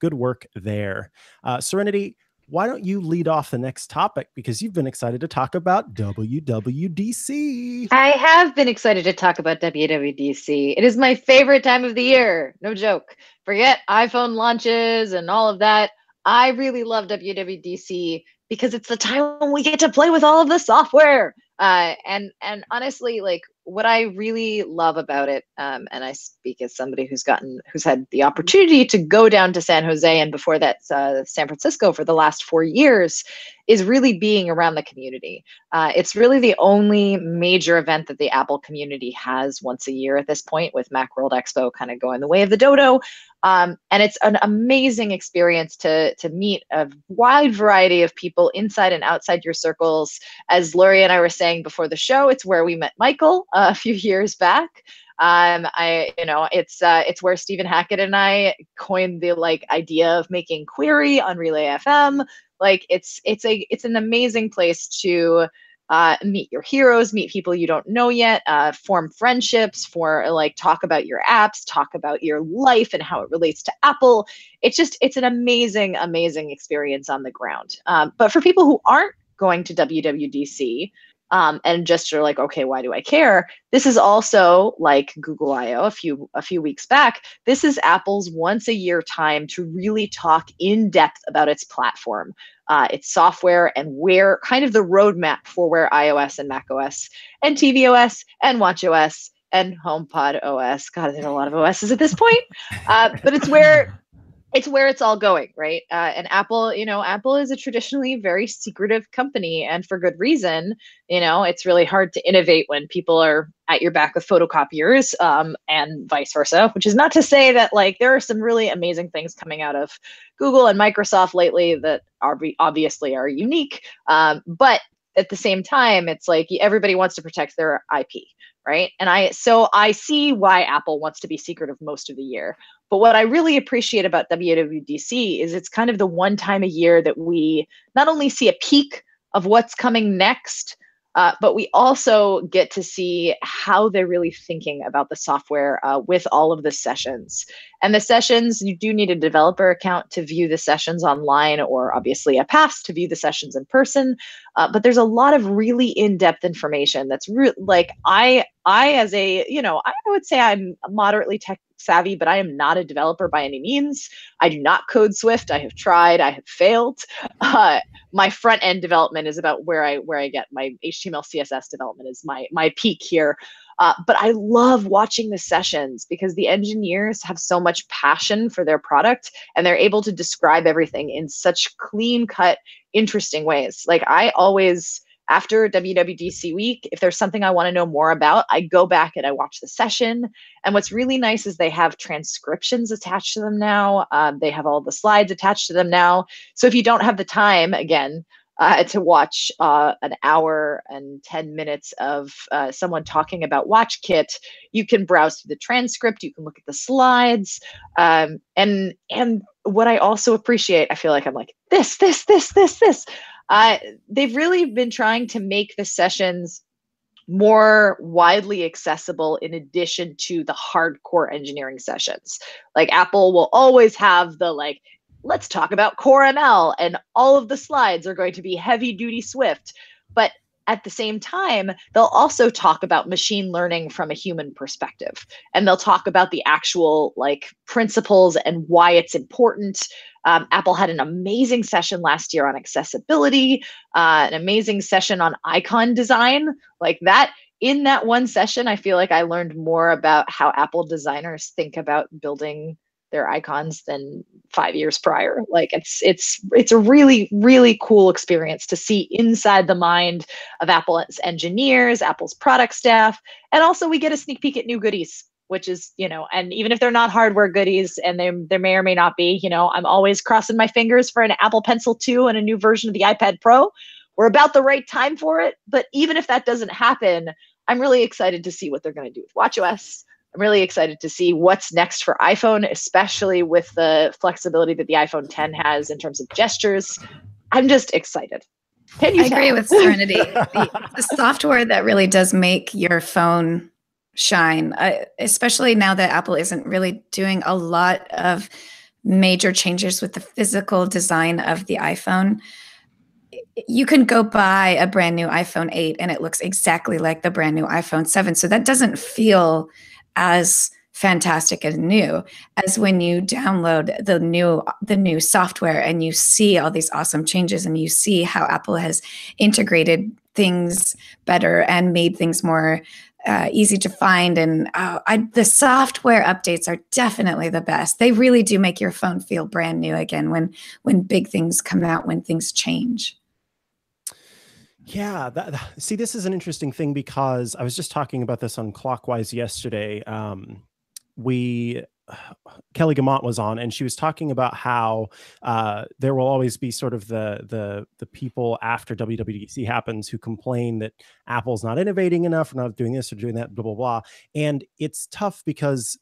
good work there. Uh, Serenity, why don't you lead off the next topic because you've been excited to talk about WWDC. I have been excited to talk about WWDC. It is my favorite time of the year. No joke. Forget iPhone launches and all of that. I really love WWDC because it's the time when we get to play with all of the software. Uh, and and honestly, like what I really love about it, um, and I speak as somebody who's gotten who's had the opportunity to go down to San Jose and before that uh, San Francisco for the last four years, is really being around the community. Uh, it's really the only major event that the Apple community has once a year at this point, with Macworld Expo kind of going the way of the dodo. Um, and it's an amazing experience to to meet a wide variety of people inside and outside your circles. As Lory and I were saying before the show, it's where we met Michael uh, a few years back. Um, I, you know, it's uh, it's where Stephen Hackett and I coined the like idea of making query on Relay FM. Like, it's it's a it's an amazing place to uh, meet your heroes, meet people you don't know yet, uh, form friendships, for like talk about your apps, talk about your life and how it relates to Apple. It's just it's an amazing, amazing experience on the ground. Um, but for people who aren't going to WWDC, um, and just are like, okay, why do I care? This is also like Google I/O a few a few weeks back. This is Apple's once a year time to really talk in depth about its platform, uh, its software, and where kind of the roadmap for where iOS and macOS and tvOS and watchOS and HomePod OS. God, there's a lot of OSs at this point, uh, but it's where it's where it's all going, right? Uh, and Apple, you know, Apple is a traditionally very secretive company, and for good reason. You know, it's really hard to innovate when people are at your back with photocopiers, um, and vice versa. Which is not to say that like there are some really amazing things coming out of Google and Microsoft lately that are obviously are unique, um, but at the same time, it's like everybody wants to protect their IP, right? And I so I see why Apple wants to be secretive most of the year. But what I really appreciate about WWDC is it's kind of the one time a year that we not only see a peak of what's coming next, uh, but we also get to see how they're really thinking about the software uh, with all of the sessions. And the sessions, you do need a developer account to view the sessions online, or obviously a pass to view the sessions in person. Uh, but there's a lot of really in-depth information that's re- like I, I as a, you know, I would say I'm moderately tech savvy, but I am not a developer by any means. I do not code Swift. I have tried. I have failed. Uh, my front end development is about where I where I get my HTML CSS development is my my peak here. Uh, but I love watching the sessions because the engineers have so much passion for their product and they're able to describe everything in such clean cut, interesting ways. Like I always after WWDC week, if there's something I want to know more about, I go back and I watch the session. And what's really nice is they have transcriptions attached to them now. Um, they have all the slides attached to them now. So if you don't have the time, again, uh, to watch uh, an hour and 10 minutes of uh, someone talking about WatchKit, you can browse through the transcript, you can look at the slides. Um, and, and what I also appreciate, I feel like I'm like, this, this, this, this, this uh, they've really been trying to make the sessions more widely accessible in addition to the hardcore engineering sessions. Like Apple will always have the like, let's talk about Core ML, and all of the slides are going to be heavy duty Swift. But at the same time, they'll also talk about machine learning from a human perspective. And they'll talk about the actual like principles and why it's important. Um, Apple had an amazing session last year on accessibility, uh, an amazing session on icon design. Like that, in that one session, I feel like I learned more about how Apple designers think about building their icons than five years prior. Like it's it's it's a really really cool experience to see inside the mind of Apple's engineers, Apple's product staff, and also we get a sneak peek at new goodies which is you know and even if they're not hardware goodies and they there may or may not be you know i'm always crossing my fingers for an apple pencil 2 and a new version of the ipad pro we're about the right time for it but even if that doesn't happen i'm really excited to see what they're going to do with watchOS I'm really excited to see what's next for iPhone, especially with the flexibility that the iPhone 10 has in terms of gestures. I'm just excited. Can you I tell? agree with <laughs> Serenity. the, the, software that really does make your phone shine, uh, especially now that Apple isn't really doing a lot of major changes with the physical design of the iPhone. You can go buy a brand new iPhone 8 and it looks exactly like the brand new iPhone 7. So that doesn't feel as fantastic and new as when you download the new the new software and you see all these awesome changes and you see how apple has integrated things better and made things more uh, easy to find, and uh, I, the software updates are definitely the best. They really do make your phone feel brand new again when when big things come out, when things change. Yeah, that, see, this is an interesting thing because I was just talking about this on Clockwise yesterday. Um, we Kelly Guimont was on, and she was talking about how uh, there will always be sort of the the the people after WWDC happens who complain that Apple's not innovating enough, or not doing this or doing that, blah blah blah. And it's tough because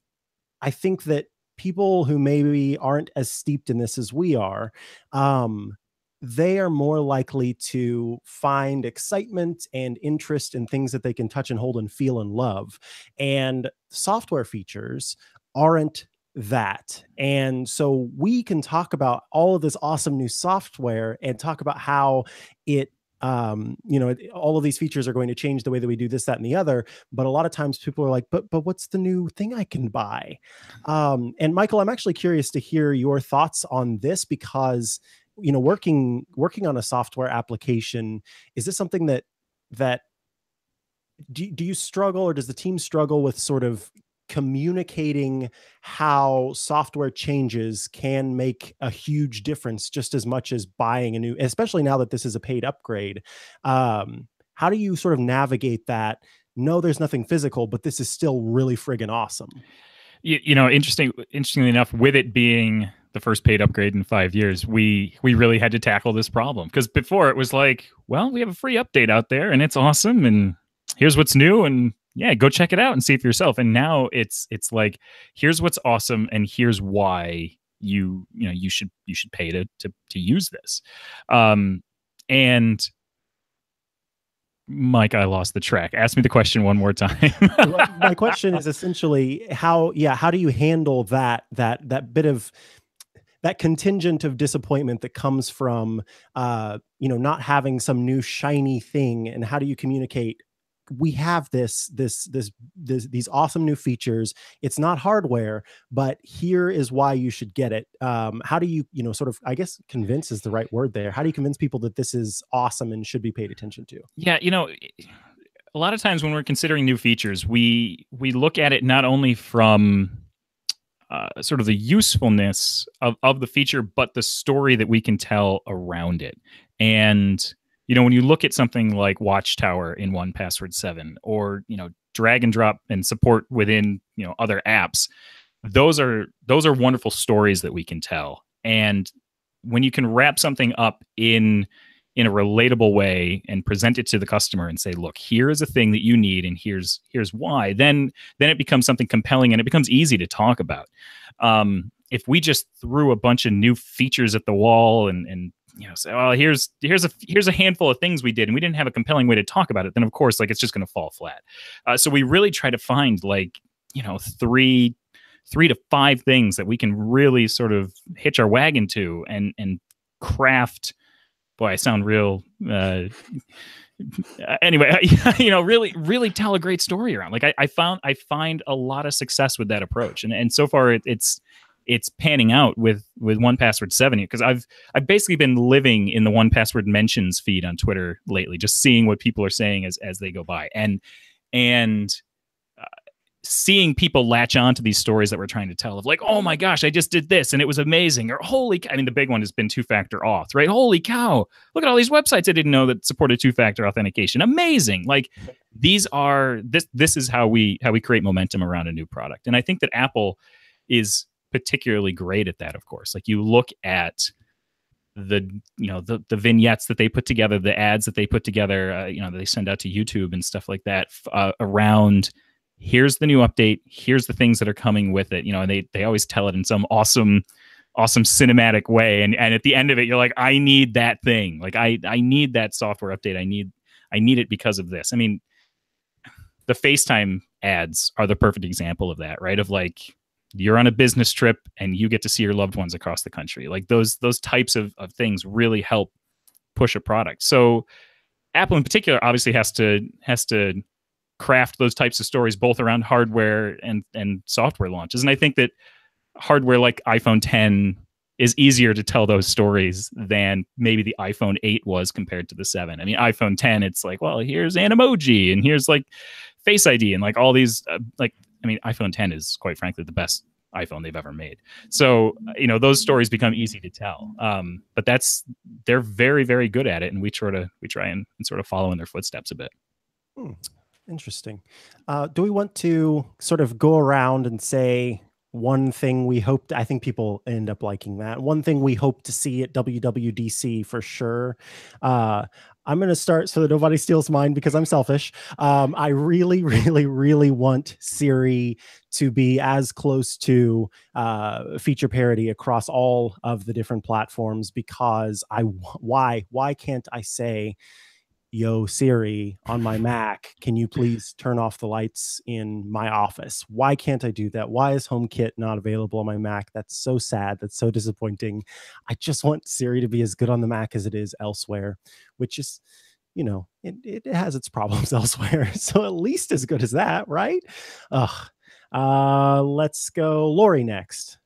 I think that people who maybe aren't as steeped in this as we are, um, they are more likely to find excitement and interest in things that they can touch and hold and feel and love. And software features aren't that. And so we can talk about all of this awesome new software and talk about how it um, you know, all of these features are going to change the way that we do this, that, and the other. But a lot of times people are like, but but what's the new thing I can buy? Um, and Michael, I'm actually curious to hear your thoughts on this because you know, working working on a software application, is this something that that do, do you struggle or does the team struggle with sort of communicating how software changes can make a huge difference just as much as buying a new especially now that this is a paid upgrade. Um, how do you sort of navigate that? No there's nothing physical but this is still really friggin awesome. You, you know interesting interestingly enough with it being the first paid upgrade in five years we we really had to tackle this problem. Because before it was like well we have a free update out there and it's awesome and here's what's new and yeah, go check it out and see for yourself. And now it's it's like here's what's awesome and here's why you you know you should you should pay to to to use this. Um and Mike, I lost the track. Ask me the question one more time. <laughs> My question is essentially how yeah, how do you handle that that that bit of that contingent of disappointment that comes from uh, you know not having some new shiny thing and how do you communicate we have this, this this this these awesome new features. It's not hardware but here is why you should get it. Um, how do you you know sort of i guess convince is the right word there. How do you convince people that this is awesome and should be paid attention to? Yeah you know a lot of times when we're considering new features we we look at it not only from uh, sort of the usefulness of, of the feature but the story that we can tell around it. And you know when you look at something like watchtower in 1password 7 or you know drag and drop and support within you know other apps those are those are wonderful stories that we can tell. And when you can wrap something up in in a relatable way and present it to the customer and say look here is a thing that you need and here's here's why then then it becomes something compelling and it becomes easy to talk about. Um, if we just threw a bunch of new features at the wall and and you know say well here's here's a here's a handful of things we did and we didn't have a compelling way to talk about it then of course like it's just going to fall flat. Uh, so we really try to find like you know three three to five things that we can really sort of hitch our wagon to and and craft boy i sound real uh, <laughs> anyway <laughs> you know really really tell a great story around. Like I, I found i find a lot of success with that approach. And and so far it, it's it's panning out with with 1password 7 because I've I've basically been living in the 1password mentions feed on Twitter lately, just seeing what people are saying as as they go by, and and uh, seeing people latch on to these stories that we're trying to tell of like, oh my gosh, I just did this and it was amazing, or holy, I mean, the big one has been two factor auth, right? Holy cow, look at all these websites I didn't know that supported two factor authentication, amazing! Like these are this this is how we how we create momentum around a new product, and I think that Apple is particularly great at that of course. Like you look at the you know the the vignettes that they put together the ads that they put together uh, you know they send out to youtube and stuff like that uh, around here's the new update. Here's the things that are coming with it. You know and they they always tell it in some awesome awesome cinematic way and and at the end of it you're like i need that thing. Like i i need that software update. I need i need it because of this. I mean the facetime ads are the perfect example of that right? Of like you're on a business trip and you get to see your loved ones across the country. Like those those types of, of things really help push a product. So apple in particular obviously has to has to craft those types of stories both around hardware and and software launches. And i think that hardware like iphone 10 is easier to tell those stories than maybe the iPhone 8 was compared to the 7. I mean, iPhone 10, it's like, well, here's an emoji and here's like Face ID and like all these, uh, like, I mean, iPhone 10 is quite frankly the best iPhone they've ever made. So, you know, those stories become easy to tell. Um, but that's, they're very, very good at it. And we try to, we try and, and sort of follow in their footsteps a bit. Hmm. Interesting. Uh, do we want to sort of go around and say one thing we hoped i think people end up liking that one thing we hope to see at wwdc for sure uh, i'm going to start so that nobody steals mine because i'm selfish. Um, i really <laughs> really really want siri to be as close to uh, feature parity across all of the different platforms because i why why can't i say yo siri on my mac can you please turn off the lights in my office? Why can't i do that? Why is homekit not available on my mac? That's so sad. That's so disappointing. I just want siri to be as good on the mac as it is elsewhere which is you know it, it has its problems <laughs> elsewhere. So at least as good as that right? Ugh. uh let's go Lory next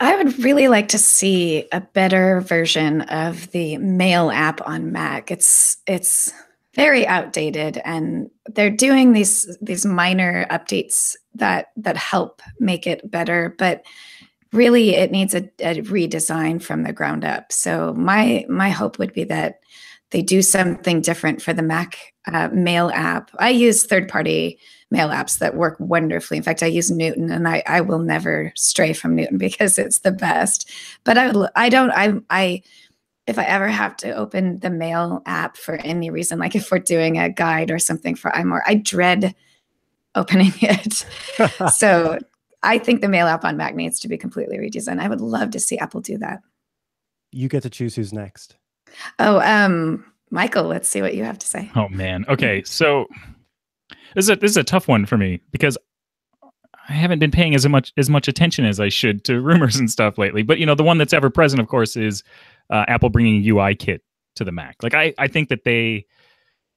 I would really like to see a better version of the Mail app on Mac. It's it's very outdated and they're doing these these minor updates that that help make it better, but really it needs a, a redesign from the ground up. So my my hope would be that they do something different for the Mac uh, Mail app. I use third party mail apps that work wonderfully. In fact, I use Newton, and I I will never stray from Newton <laughs> because it's the best. But I would I don't I I if I ever have to open the mail app for any reason, like if we're doing a guide or something for iMore, I dread opening <laughs> it. <laughs> so I think the mail app on Mac needs to be completely redesigned. I would love to see Apple do that. You get to choose who's next. Oh, um, Michael, let's see what you have to say. Oh man. Okay, so this is a, this is a tough one for me because I haven't been paying as much as much attention as I should to rumors and stuff lately. But you know, the one that's ever present, of course, is uh, Apple bringing UI kit to the Mac. Like I, I think that they,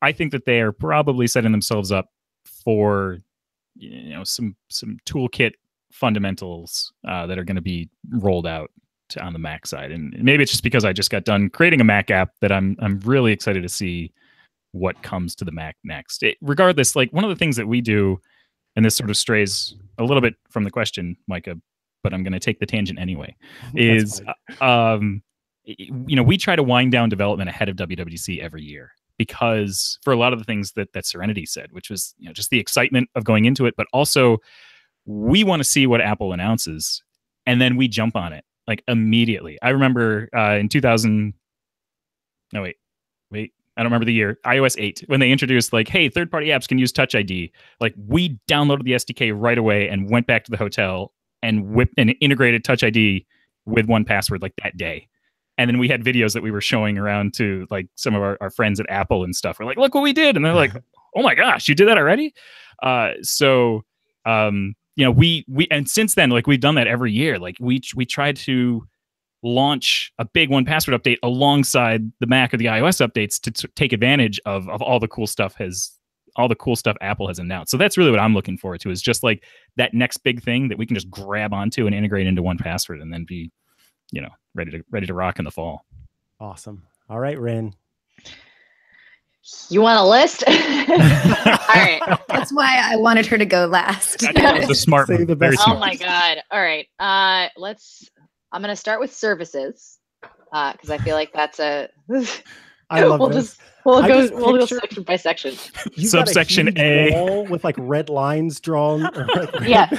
I think that they are probably setting themselves up for, you know, some some toolkit fundamentals uh, that are going to be rolled out on the Mac side. And maybe it's just because I just got done creating a Mac app that I'm I'm really excited to see what comes to the Mac next. It, regardless, like one of the things that we do, and this sort of strays a little bit from the question, Mikah, but I'm going to take the tangent anyway, <laughs> is uh, um, you know we try to wind down development ahead of WWDC every year because for a lot of the things that that Serenity said, which was you know just the excitement of going into it, but also we want to see what Apple announces, and then we jump on it like immediately. I remember uh, in 2000. No wait, wait. I don't remember the year, iOS 8, when they introduced like, hey, third party apps can use Touch ID. Like we downloaded the SDK right away and went back to the hotel and whipped and integrated Touch ID with 1Password like that day. And then we had videos that we were showing around to like some of our, our friends at Apple and stuff. We're like, look what we did. And they're like, <laughs> oh my gosh, you did that already? Uh, so, um, you know, we, we, and since then, like we've done that every year. Like we, we tried to, launch a big 1Password update alongside the Mac or the iOS updates to t- take advantage of, of all the cool stuff has all the cool stuff Apple has announced. So that's really what I'm looking forward to is just like that next big thing that we can just grab onto and integrate into 1Password and then be, you know, ready to ready to rock in the fall. Awesome. All right, Ren. You want a list? <laughs> <laughs> all right. <laughs> That's why I wanted her to go last. That was a smart Say the Very best. Oh smart. my god. All right. Uh let's I'm gonna start with services. Uh, because I feel like that's a I <laughs> love we'll this. just we'll I go just we'll go section by section. <laughs> You've got a Subsection huge A. wall with like red lines drawn. or, <laughs> Yeah.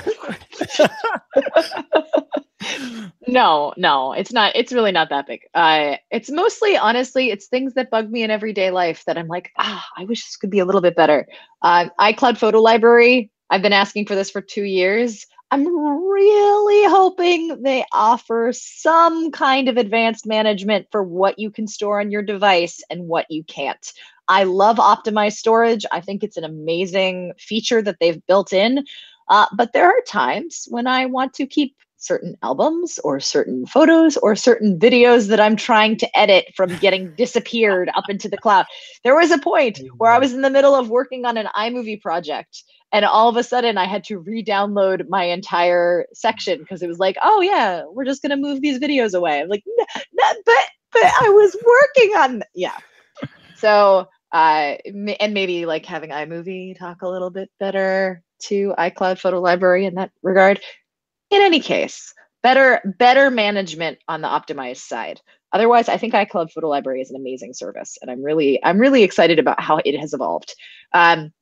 no, no, it's not. It's really not that big. Uh, it's mostly, honestly, it's things that bug me in everyday life that I'm like, ah, I wish this could be a little bit better. Uh, iCloud Photo Library. I've been asking for this for two years. I'm really hoping they offer some kind of advanced management for what you can store on your device and what you can't. I love optimized storage. I think it's an amazing feature that they've built in. Uh, but there are times when I want to keep certain albums or certain photos or certain videos that I'm trying to edit from <laughs> getting disappeared up into the cloud. There was a point where I was in the middle of working on an iMovie project and all of a sudden I had to re-download my entire section because it was like, oh yeah, we're just gonna move these videos away. I'm like, no, no, but but I was working on yeah. So uh, and maybe like having iMovie talk a little bit better to iCloud Photo Library in that regard. In any case, better better management on the optimized side. Otherwise, I think iCloud Photo Library is an amazing service, and I'm really I'm really excited about how it has evolved. Um,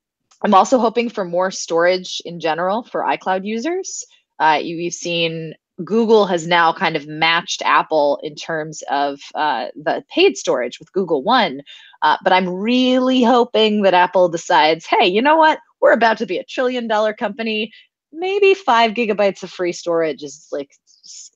I'm also hoping for more storage in general for iCloud users. Uh, you, you've seen Google has now kind of matched Apple in terms of uh, the paid storage with Google One. Uh, but I'm really hoping that Apple decides, hey, you know what? We're about to be a trillion dollar company. Maybe five gigabytes of free storage is like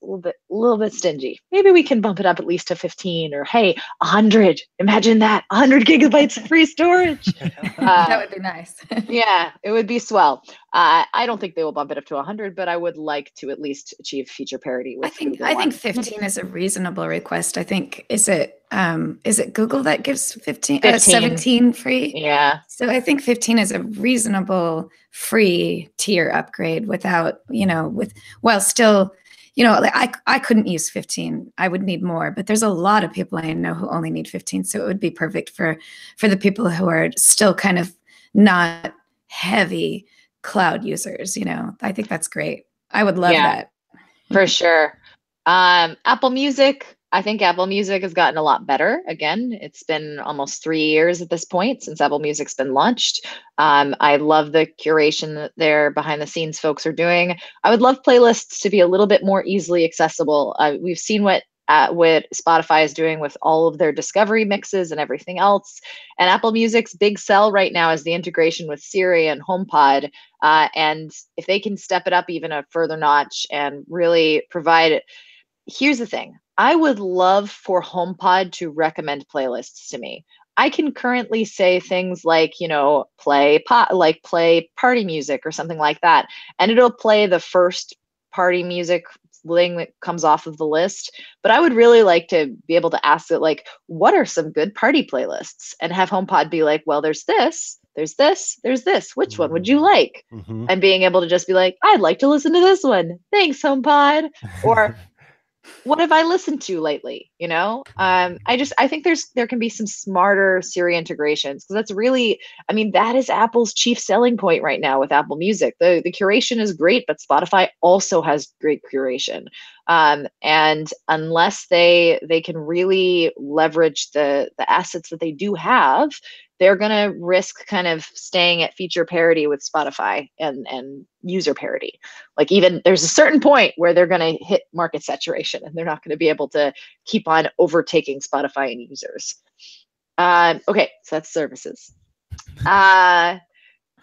a little bit a little bit stingy. Maybe we can bump it up at least to 15 or hey, 100. Imagine that. 100 gigabytes of free storage. <laughs> Uh, that would be nice. <laughs> yeah, it would be swell. Uh, I don't think they will bump it up to 100, but I would like to at least achieve feature parity with I think Google I One. think 15 is a reasonable request. I think is it um is it Google that gives 15, uh, 17 free? Yeah. So I think 15 is a reasonable free tier upgrade without, you know, with while still, you know, like I I couldn't use 15. I would need more, but there's a lot of people I know who only need 15, so it would be perfect for for the people who are still kind of not heavy cloud users, you know. I think that's great. I would love Yeah. that. for sure. Um, Apple Music, I think Apple Music has gotten a lot better. Again, it's been almost three years at this point since Apple Music's been launched. Um, I love the curation that their behind the scenes folks are doing. I would love playlists to be a little bit more easily accessible. Uh, we've seen what uh, what Spotify is doing with all of their discovery mixes and everything else. And Apple Music's big sell right now is the integration with Siri and HomePod. Uh, and if they can step it up even a further notch and really provide here's the thing I would love for HomePod to recommend playlists to me. I can currently say things like, you know, play pot, like play party music or something like that, and it'll play the first party music thing that comes off of the list. But I would really like to be able to ask it, like, what are some good party playlists, and have HomePod be like, well, there's this, there's this, there's this. Which one would you like? Mhm. And being able to just be like, I'd like to listen to this one. Thanks, HomePod <laughs> or what have I listened to lately? You know, um, I just I think there's there can be some smarter Siri integrations because that's really I mean that is Apple's chief selling point right now with Apple Music. The the curation is great, but Spotify also has great curation. Um, and unless they they can really leverage the the assets that they do have, they're going to risk kind of staying at feature parity with Spotify and and user parity. Like even there's a certain point where they're going to hit market saturation and they're not going to be able to keep on overtaking spotify and users. Um, okay so that's services. Uh,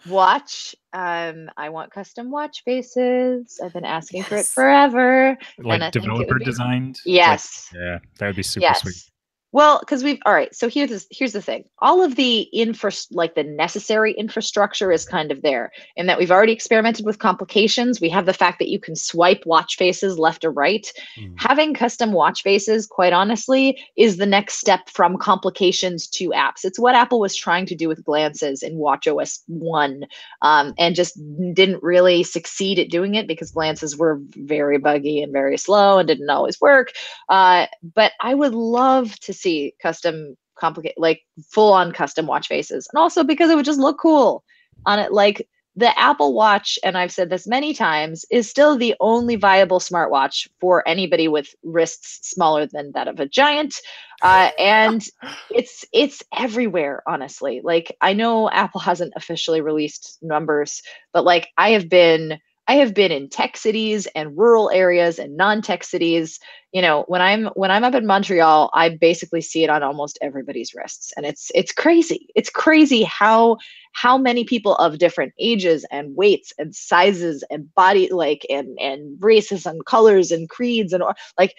watch um, i want custom watch faces. I've been asking for it forever. Like I think it would developer be- designed. Like, yes. yeah, that would be super yes. sweet. Well because we've all right so here's this, here's the thing. All of the infra like the necessary infrastructure is kind of there in that we've already experimented with complications. We have the fact that you can swipe watch faces left or right. Mm. having custom watch faces quite honestly is the next step from complications to apps. It's what apple was trying to do with glances in watch os 1 um, and just didn't really succeed at doing it because glances were very buggy and very slow and didn't always work. Uh, but i would love to see custom complicate like full on custom watch faces and also because it would just look cool on it like the Apple Watch, and I've said this many times, is still the only viable smartwatch for anybody with wrists smaller than that of a giant. Uh, and <laughs> it's it's everywhere, honestly. Like I know Apple hasn't officially released numbers, but like I have been I have been in tech cities and rural areas and non-tech cities. You know, when I'm when I'm up in Montreal, I basically see it on almost everybody's wrists, and it's it's crazy. It's crazy how how many people of different ages and weights and sizes and body like and and races and colors and creeds and like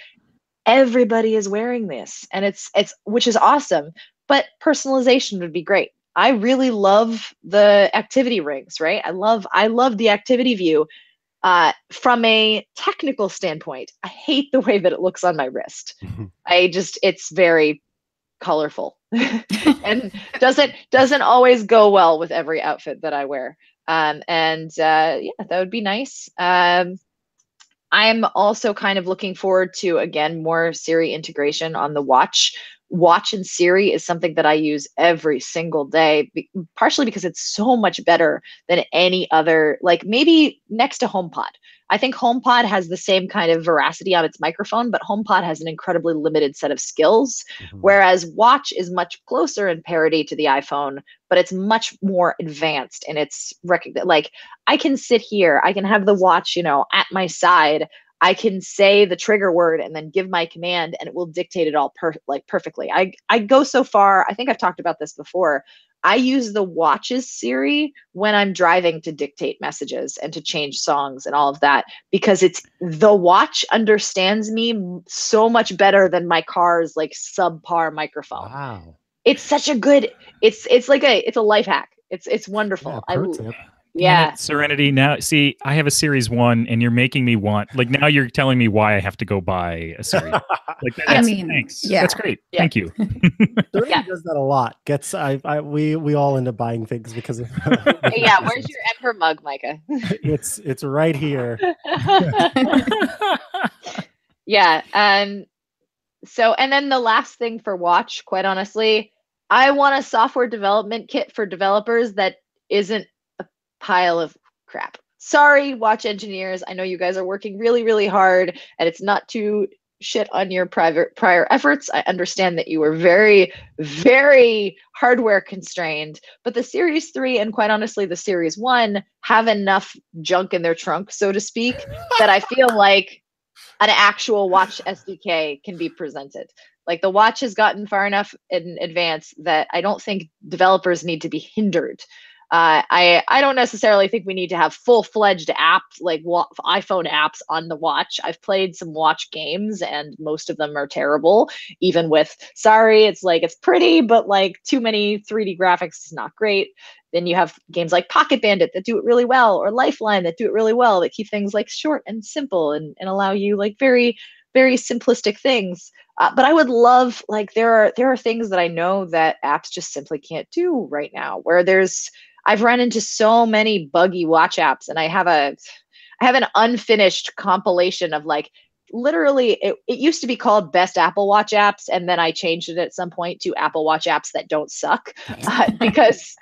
everybody is wearing this and it's it's which is awesome but personalization would be great i really love the activity rings right i love i love the activity view Uh, from a technical standpoint, I hate the way that it looks on my wrist. I just it's very colorful <laughs> and <laughs> doesn't doesn't always go well with every outfit that I wear. Um, and uh, yeah, that would be nice. Um, I'm also kind of looking forward to again more Siri integration on the watch. Watch and Siri is something that I use every single day, partially because it's so much better than any other, like maybe next to HomePod. I think HomePod has the same kind of veracity on its microphone, but HomePod has an incredibly limited set of skills. Mhm. Whereas Watch is much closer in parity to the iPhone, but it's much more advanced and it's recogn- like I can sit here, I can have the watch, you know, at my side. I can say the trigger word and then give my command and it will dictate it all per- like perfectly. I I go so far, I think I've talked about this before. I use the watches Siri when I'm driving to dictate messages and to change songs and all of that because it's the watch understands me so much better than my car's like subpar microphone. Wow. It's such a good it's it's like a it's a life hack. It's it's wonderful. Yeah, I pro l- tip. Damn yeah. it, Serenity. Now, see, I have a Series One, and you're making me want. Like now, you're telling me why I have to go buy a Series. <laughs> Like I that's, mean, thanks. yeah. that's great. Yeah. Thank you. <laughs> Serenity Yeah. does that a lot. Gets I, I we we all end up buying things because of <laughs> yeah, where's your emperor mug, Mikah? it's it's right here. yeah um so and then the last thing for watch quite honestly i want a software development kit for developers that isn't a pile of crap sorry watch engineers i know you guys are working really really hard and it's not to shit on your private prior efforts i understand that you were very very hardware constrained but the series 3 and quite honestly the series 1 have enough junk in their trunk so to speak that i feel <laughs> like an actual watch SDK can be presented. Like the watch has gotten far enough in advance that I don't think developers need to be hindered. Uh, I I don't necessarily think we need to have full fledged apps like wa- iPhone apps on the watch. I've played some watch games and most of them are terrible. Even with sorry, it's like it's pretty, but like too many 3D graphics is not great. Then you have games like Pocket Bandit that do it really well, or Lifeline that do it really well, that keep things like short and simple and, and allow you like very, very simplistic things. Uh, but I would love like there are there are things that I know that apps just simply can't do right now. Where there's I've run into so many buggy watch apps, and I have a I have an unfinished compilation of like literally it, it used to be called best apple watch apps and then i changed it at some point to apple watch apps that don't suck <laughs> uh, because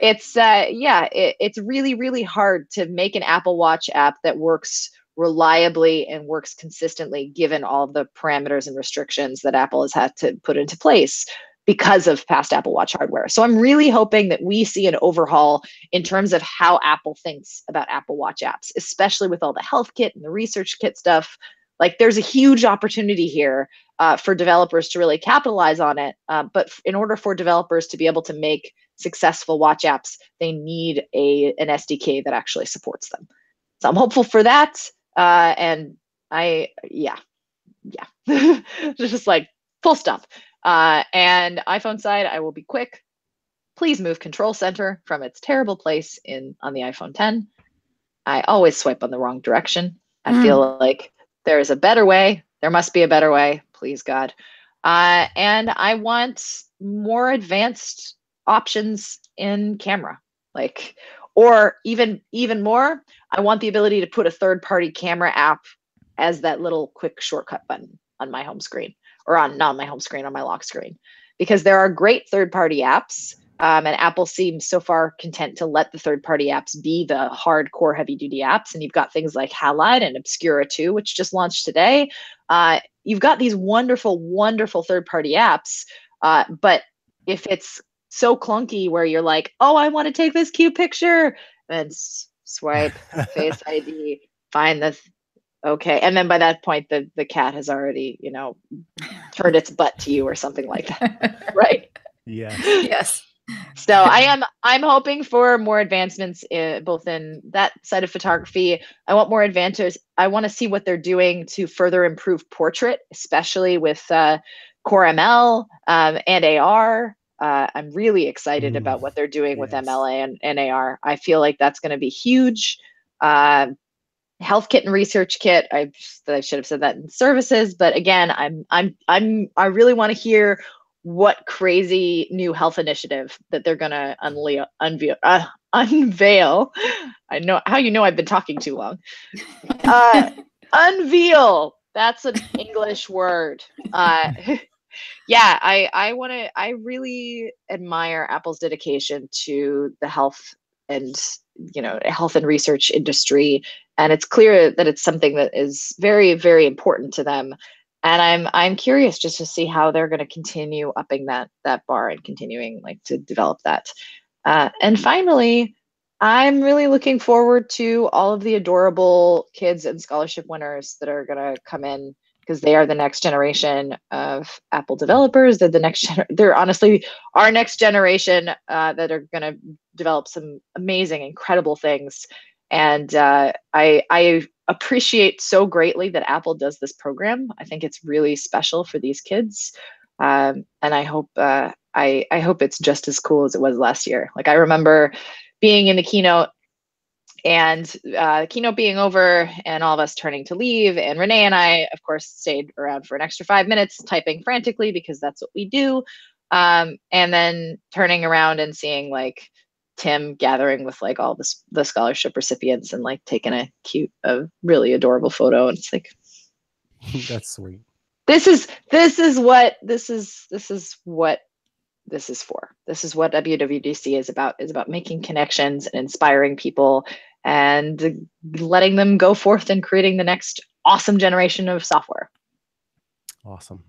it's uh yeah it, it's really really hard to make an apple watch app that works reliably and works consistently given all the parameters and restrictions that apple has had to put into place because of past apple watch hardware so i'm really hoping that we see an overhaul in terms of how apple thinks about apple watch apps especially with all the health kit and the research kit stuff like there's a huge opportunity here uh, for developers to really capitalize on it uh, but in order for developers to be able to make successful watch apps, they need a an SDK that actually supports them. So I'm hopeful for that. Uh, and I, yeah, yeah, <laughs> just like full stop. Uh, and iPhone side, I will be quick. Please move Control Center from its terrible place in on the iPhone 10. I always swipe on the wrong direction. I Mm. feel like there is a better way. There must be a better way. Please, God. Uh, and I want more advanced options in camera like or even even more i want the ability to put a third party camera app as that little quick shortcut button on my home screen or on not on my home screen on my lock screen. Because there are great third party apps um, and apple seems so far content to let the third party apps be the hardcore heavy duty apps. And you've got things like halide and obscura 2 which just launched today. Uh, you've got these wonderful wonderful third party apps uh, but if it's so clunky where you're like, oh, I want to take this cute picture, and s- swipe <laughs> Face ID, find the th- okay, and then by that point, the the cat has already, you know, turned its butt to you or something like that, <laughs> right? yeah. yes. So I am I'm hoping for more advancements in, both in that side of photography. I want more advances. I want to see what they're doing to further improve portrait, especially with uh, Core ML um, and AR. Uh, I'm really excited Mm, about what they're doing with. MLA and, and AR. I feel like that's going to be huge. Uh, health kit and research kit. I I should have said that in services, but again, I'm I'm I'm I really want to hear what crazy new health initiative that they're gonna unveil unveil uh, unveil. I know how you know I've been talking too long. Uh, <laughs> unveil. That's an English word. Uh, <laughs> yeah, I I want to. I really admire Apple's dedication to the health and you know health and research industry, and it's clear that it's something that is very very important to them. And I'm I'm curious just to see how they're going to continue upping that that bar and continuing like to develop that. Uh, and finally, I'm really looking forward to all of the adorable kids and scholarship winners that are going to come in because they are the next generation of Apple developers. They're the next gener- they're honestly our next generation uh, that are going to develop some amazing, incredible things. And uh, I I appreciate so greatly that Apple does this program. I think it's really special for these kids, um, and I hope uh, I I hope it's just as cool as it was last year. Like I remember being in the keynote and uh, the keynote being over and all of us turning to leave and Rene and i of course stayed around for an extra five minutes typing frantically because that's what we do um, and then turning around and seeing like tim gathering with like all the, the scholarship recipients and like taking a cute a really adorable photo and it's like <laughs> that's sweet this is this is what this is this is what this is for. This is what WWDC is about is about making connections and inspiring people and letting them go forth and creating the next awesome generation of software. Awesome.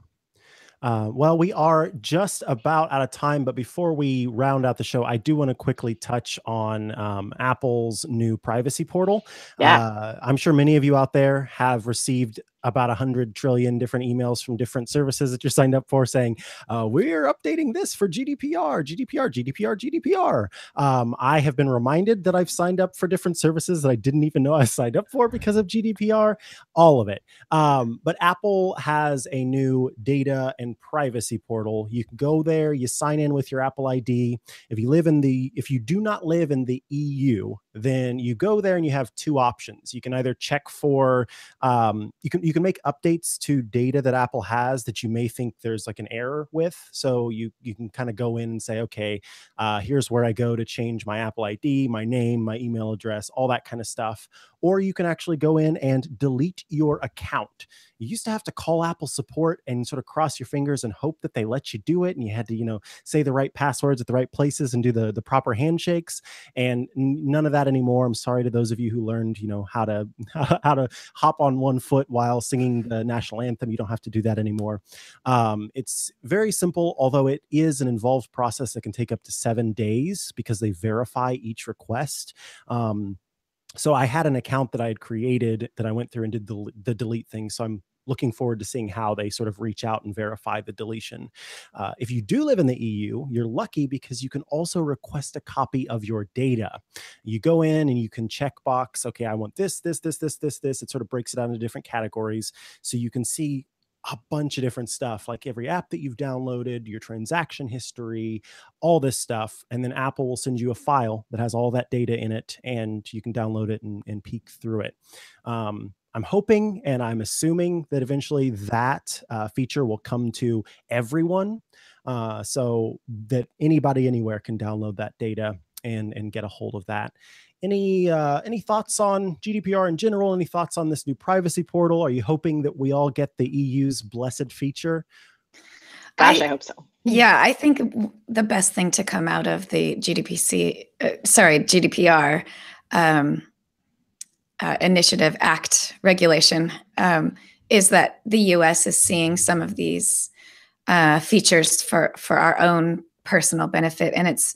Uh, well, we are just about out of time, but before we round out the show, I do want to quickly touch on um, Apple's new privacy portal. Yeah. Uh, I'm sure many of you out there have received about 100 trillion different emails from different services that you're signed up for saying, uh, We're updating this for GDPR, GDPR, GDPR, GDPR. Um, I have been reminded that I've signed up for different services that I didn't even know I signed up for because of GDPR, all of it. Um, but Apple has a new data and privacy portal. You can go there, you sign in with your Apple ID. If you live in the, if you do not live in the EU, then you go there and you have two options. You can either check for, um, you can you can make updates to data that Apple has that you may think there's like an error with. So you you can kind of go in and say, okay, uh, here's where I go to change my Apple ID, my name, my email address, all that kind of stuff. Or you can actually go in and delete your account you used to have to call Apple support and sort of cross your fingers and hope that they let you do it. And you had to, you know, say the right passwords at the right places and do the, the proper handshakes. And none of that anymore. I'm sorry to those of you who learned, you know, how to <laughs> how to hop on one foot while singing the national anthem. You don't have to do that anymore. Um, it's very simple, although it is an involved process that can take up to seven days because they verify each request. Um, so I had an account that I had created that I went through and did the, the delete thing. So I'm looking forward to seeing how they sort of reach out and verify the deletion. Uh, if you do live in the EU, you're lucky because you can also request a copy of your data. You go in and you can check box, okay, I want this, this, this, this, this, this. It sort of breaks it down into different categories. So you can see a bunch of different stuff like every app that you've downloaded, your transaction history, all this stuff. And then Apple will send you a file that has all that data in it and you can download it and, and peek through it. Um, I'm hoping and I'm assuming that eventually that uh, feature will come to everyone, uh, so that anybody anywhere can download that data and and get a hold of that. Any uh, any thoughts on GDPR in general? Any thoughts on this new privacy portal? Are you hoping that we all get the EU's blessed feature? Gosh, I, I hope so. Yeah, I think the best thing to come out of the GDPC, uh, sorry, GDPR. Um, uh, initiative act regulation um, is that the US is seeing some of these uh, features for for our own personal benefit. And it's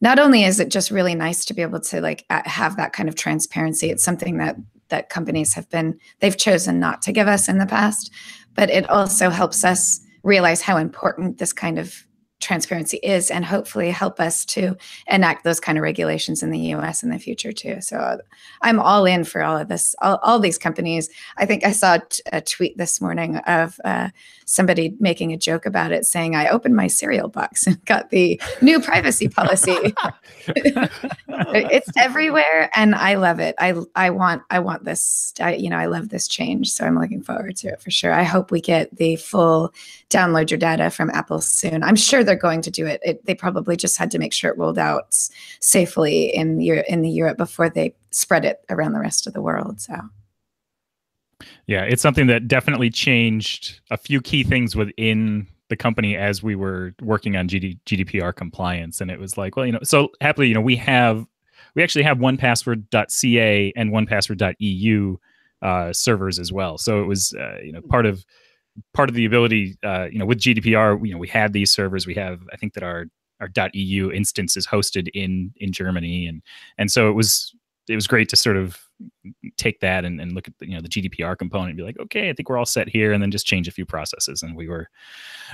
not only is it just really nice to be able to like have that kind of transparency it's something that that companies have been they've chosen not to give us in the past but it also helps us realize how important this kind of transparency is and hopefully help us to enact those kind of regulations in the US in the future too. So I'm all in for all of this, all, all these companies. I think I saw a tweet this morning of uh, somebody making a joke about it saying, I opened my cereal box <laughs> and got the new privacy policy. it's everywhere and I love it. I, I want, I want this, I, you know, I love this change. So I'm looking forward to it for sure. I hope we get the full download your data from Apple soon. I'm sure they're going to do it. it they probably just had to make sure it rolled out safely in Europe, in the Europe before they spread it around the rest of the world. So. Yeah, it's something that definitely changed a few key things within the company as we were working on GD, GDPR compliance. And it was like, well, you know, so happily, you know, we have, we actually have onepassword.ca and onepassword.eu uh, servers as well. So it was, uh, you know, part of part of the ability, uh, you know, with GDPR, you know, we had these servers. We have, I think that our our .eu instance is hosted in in Germany, and and so it was it was great to sort of take that and, and look at the, you know the GDPR component and be like, okay, I think we're all set here, and then just change a few processes, and we were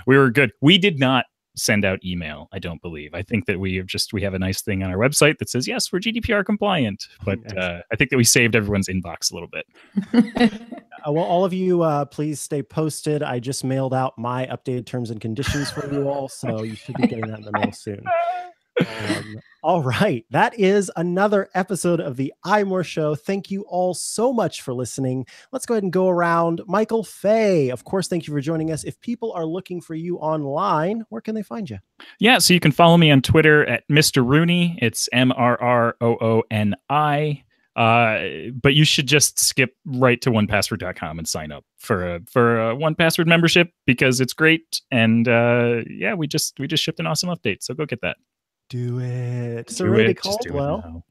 we were good. We did not send out email. I don't believe. I think that we have just we have a nice thing on our website that says yes, we're GDPR compliant. <laughs> But yes. uh, I think that we saved everyone's inbox a little bit. <laughs> uh, well, all of you, uh, please stay posted. I just mailed out my updated terms and conditions for you all, so you should be getting that in the mail soon. <laughs> Um, all right. That is another episode of the iMore Show. Thank you all so much for listening. Let's go ahead and go around. Michael Fey, of course, thank you for joining us. If people are looking for you online, where can they find you? Yeah, so you can follow me on Twitter at Mr. Rooney. It's M R R O O N I. Uh, but you should just skip right to onepassword.com and sign up for a for a one password membership because it's great and uh, yeah we just we just shipped an awesome update so go get that do it. Serenity Caldwell.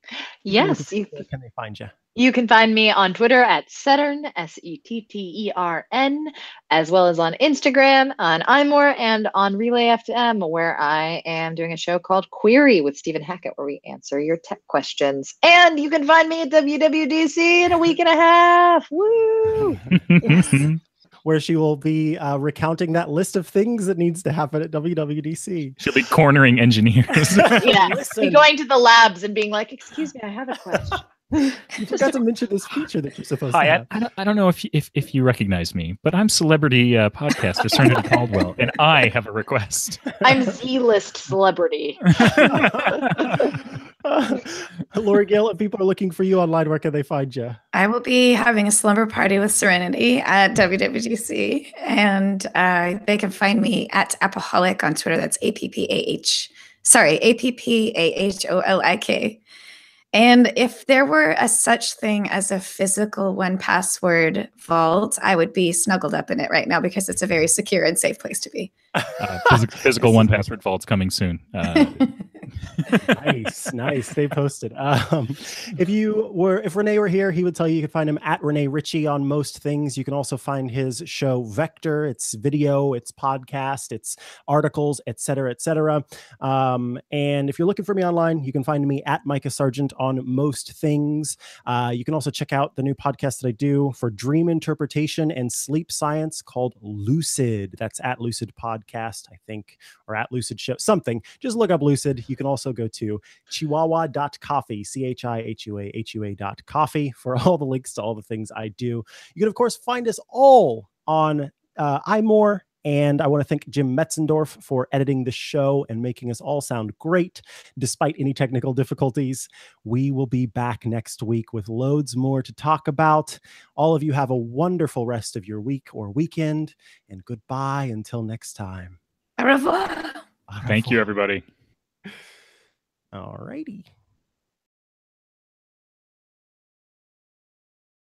Yes. You, where can they find you? You can find me on Twitter at Settern, S E T T E R N, as well as on Instagram, on iMore, and on Relay FM, where I am doing a show called Query with Stephen Hackett, where we answer your tech questions. And you can find me at WWDC in a week and a half. Woo! <laughs> yes where she will be uh, recounting that list of things that needs to happen at WWDC. She'll be cornering engineers. <laughs> yeah, be going to the labs and being like, "Excuse me, I have a question." You forgot to mention this feature that you're supposed Hi, to have. I, I, don't, I don't know if you, if, if you recognize me, but I'm celebrity uh, podcaster Serenity Caldwell, and I have a request. I'm Z-list celebrity. uh, <laughs> Lory Gil, if people are looking for you online, where can they find you? I will be having a slumber party with Serenity at WWDC, and uh, they can find me at Appaholik on Twitter. That's A P P A H. Sorry, A P P A H O L I K. And if there were a such thing as a physical one password vault, I would be snuggled up in it right now because it's a very secure and safe place to be. Uh, phys- <laughs> physical one password vault's coming soon. Uh, <laughs> nice, nice. Stay posted. Um, if you were, if Rene were here, he would tell you you could find him at Rene Ritchie on most things. You can also find his show Vector. It's video, it's podcast, it's articles, etc., etc. Um, and if you're looking for me online, you can find me at Mikah Sargent on most things. Uh, you can also check out the new podcast that I do for dream interpretation and sleep science called Lucid. That's at Lucid Podcast, I think, or at Lucid Show, something. Just look up Lucid. You can also go to chihuahua.coffee, C H I H U A H U A dot coffee for all the links to all the things I do. You can, of course, find us all on uh, iMore and I want to thank Jim Metzendorf for editing the show and making us all sound great despite any technical difficulties. We will be back next week with loads more to talk about. All of you have a wonderful rest of your week or weekend, and goodbye until next time. Au revoir. Thank you, everybody. All righty.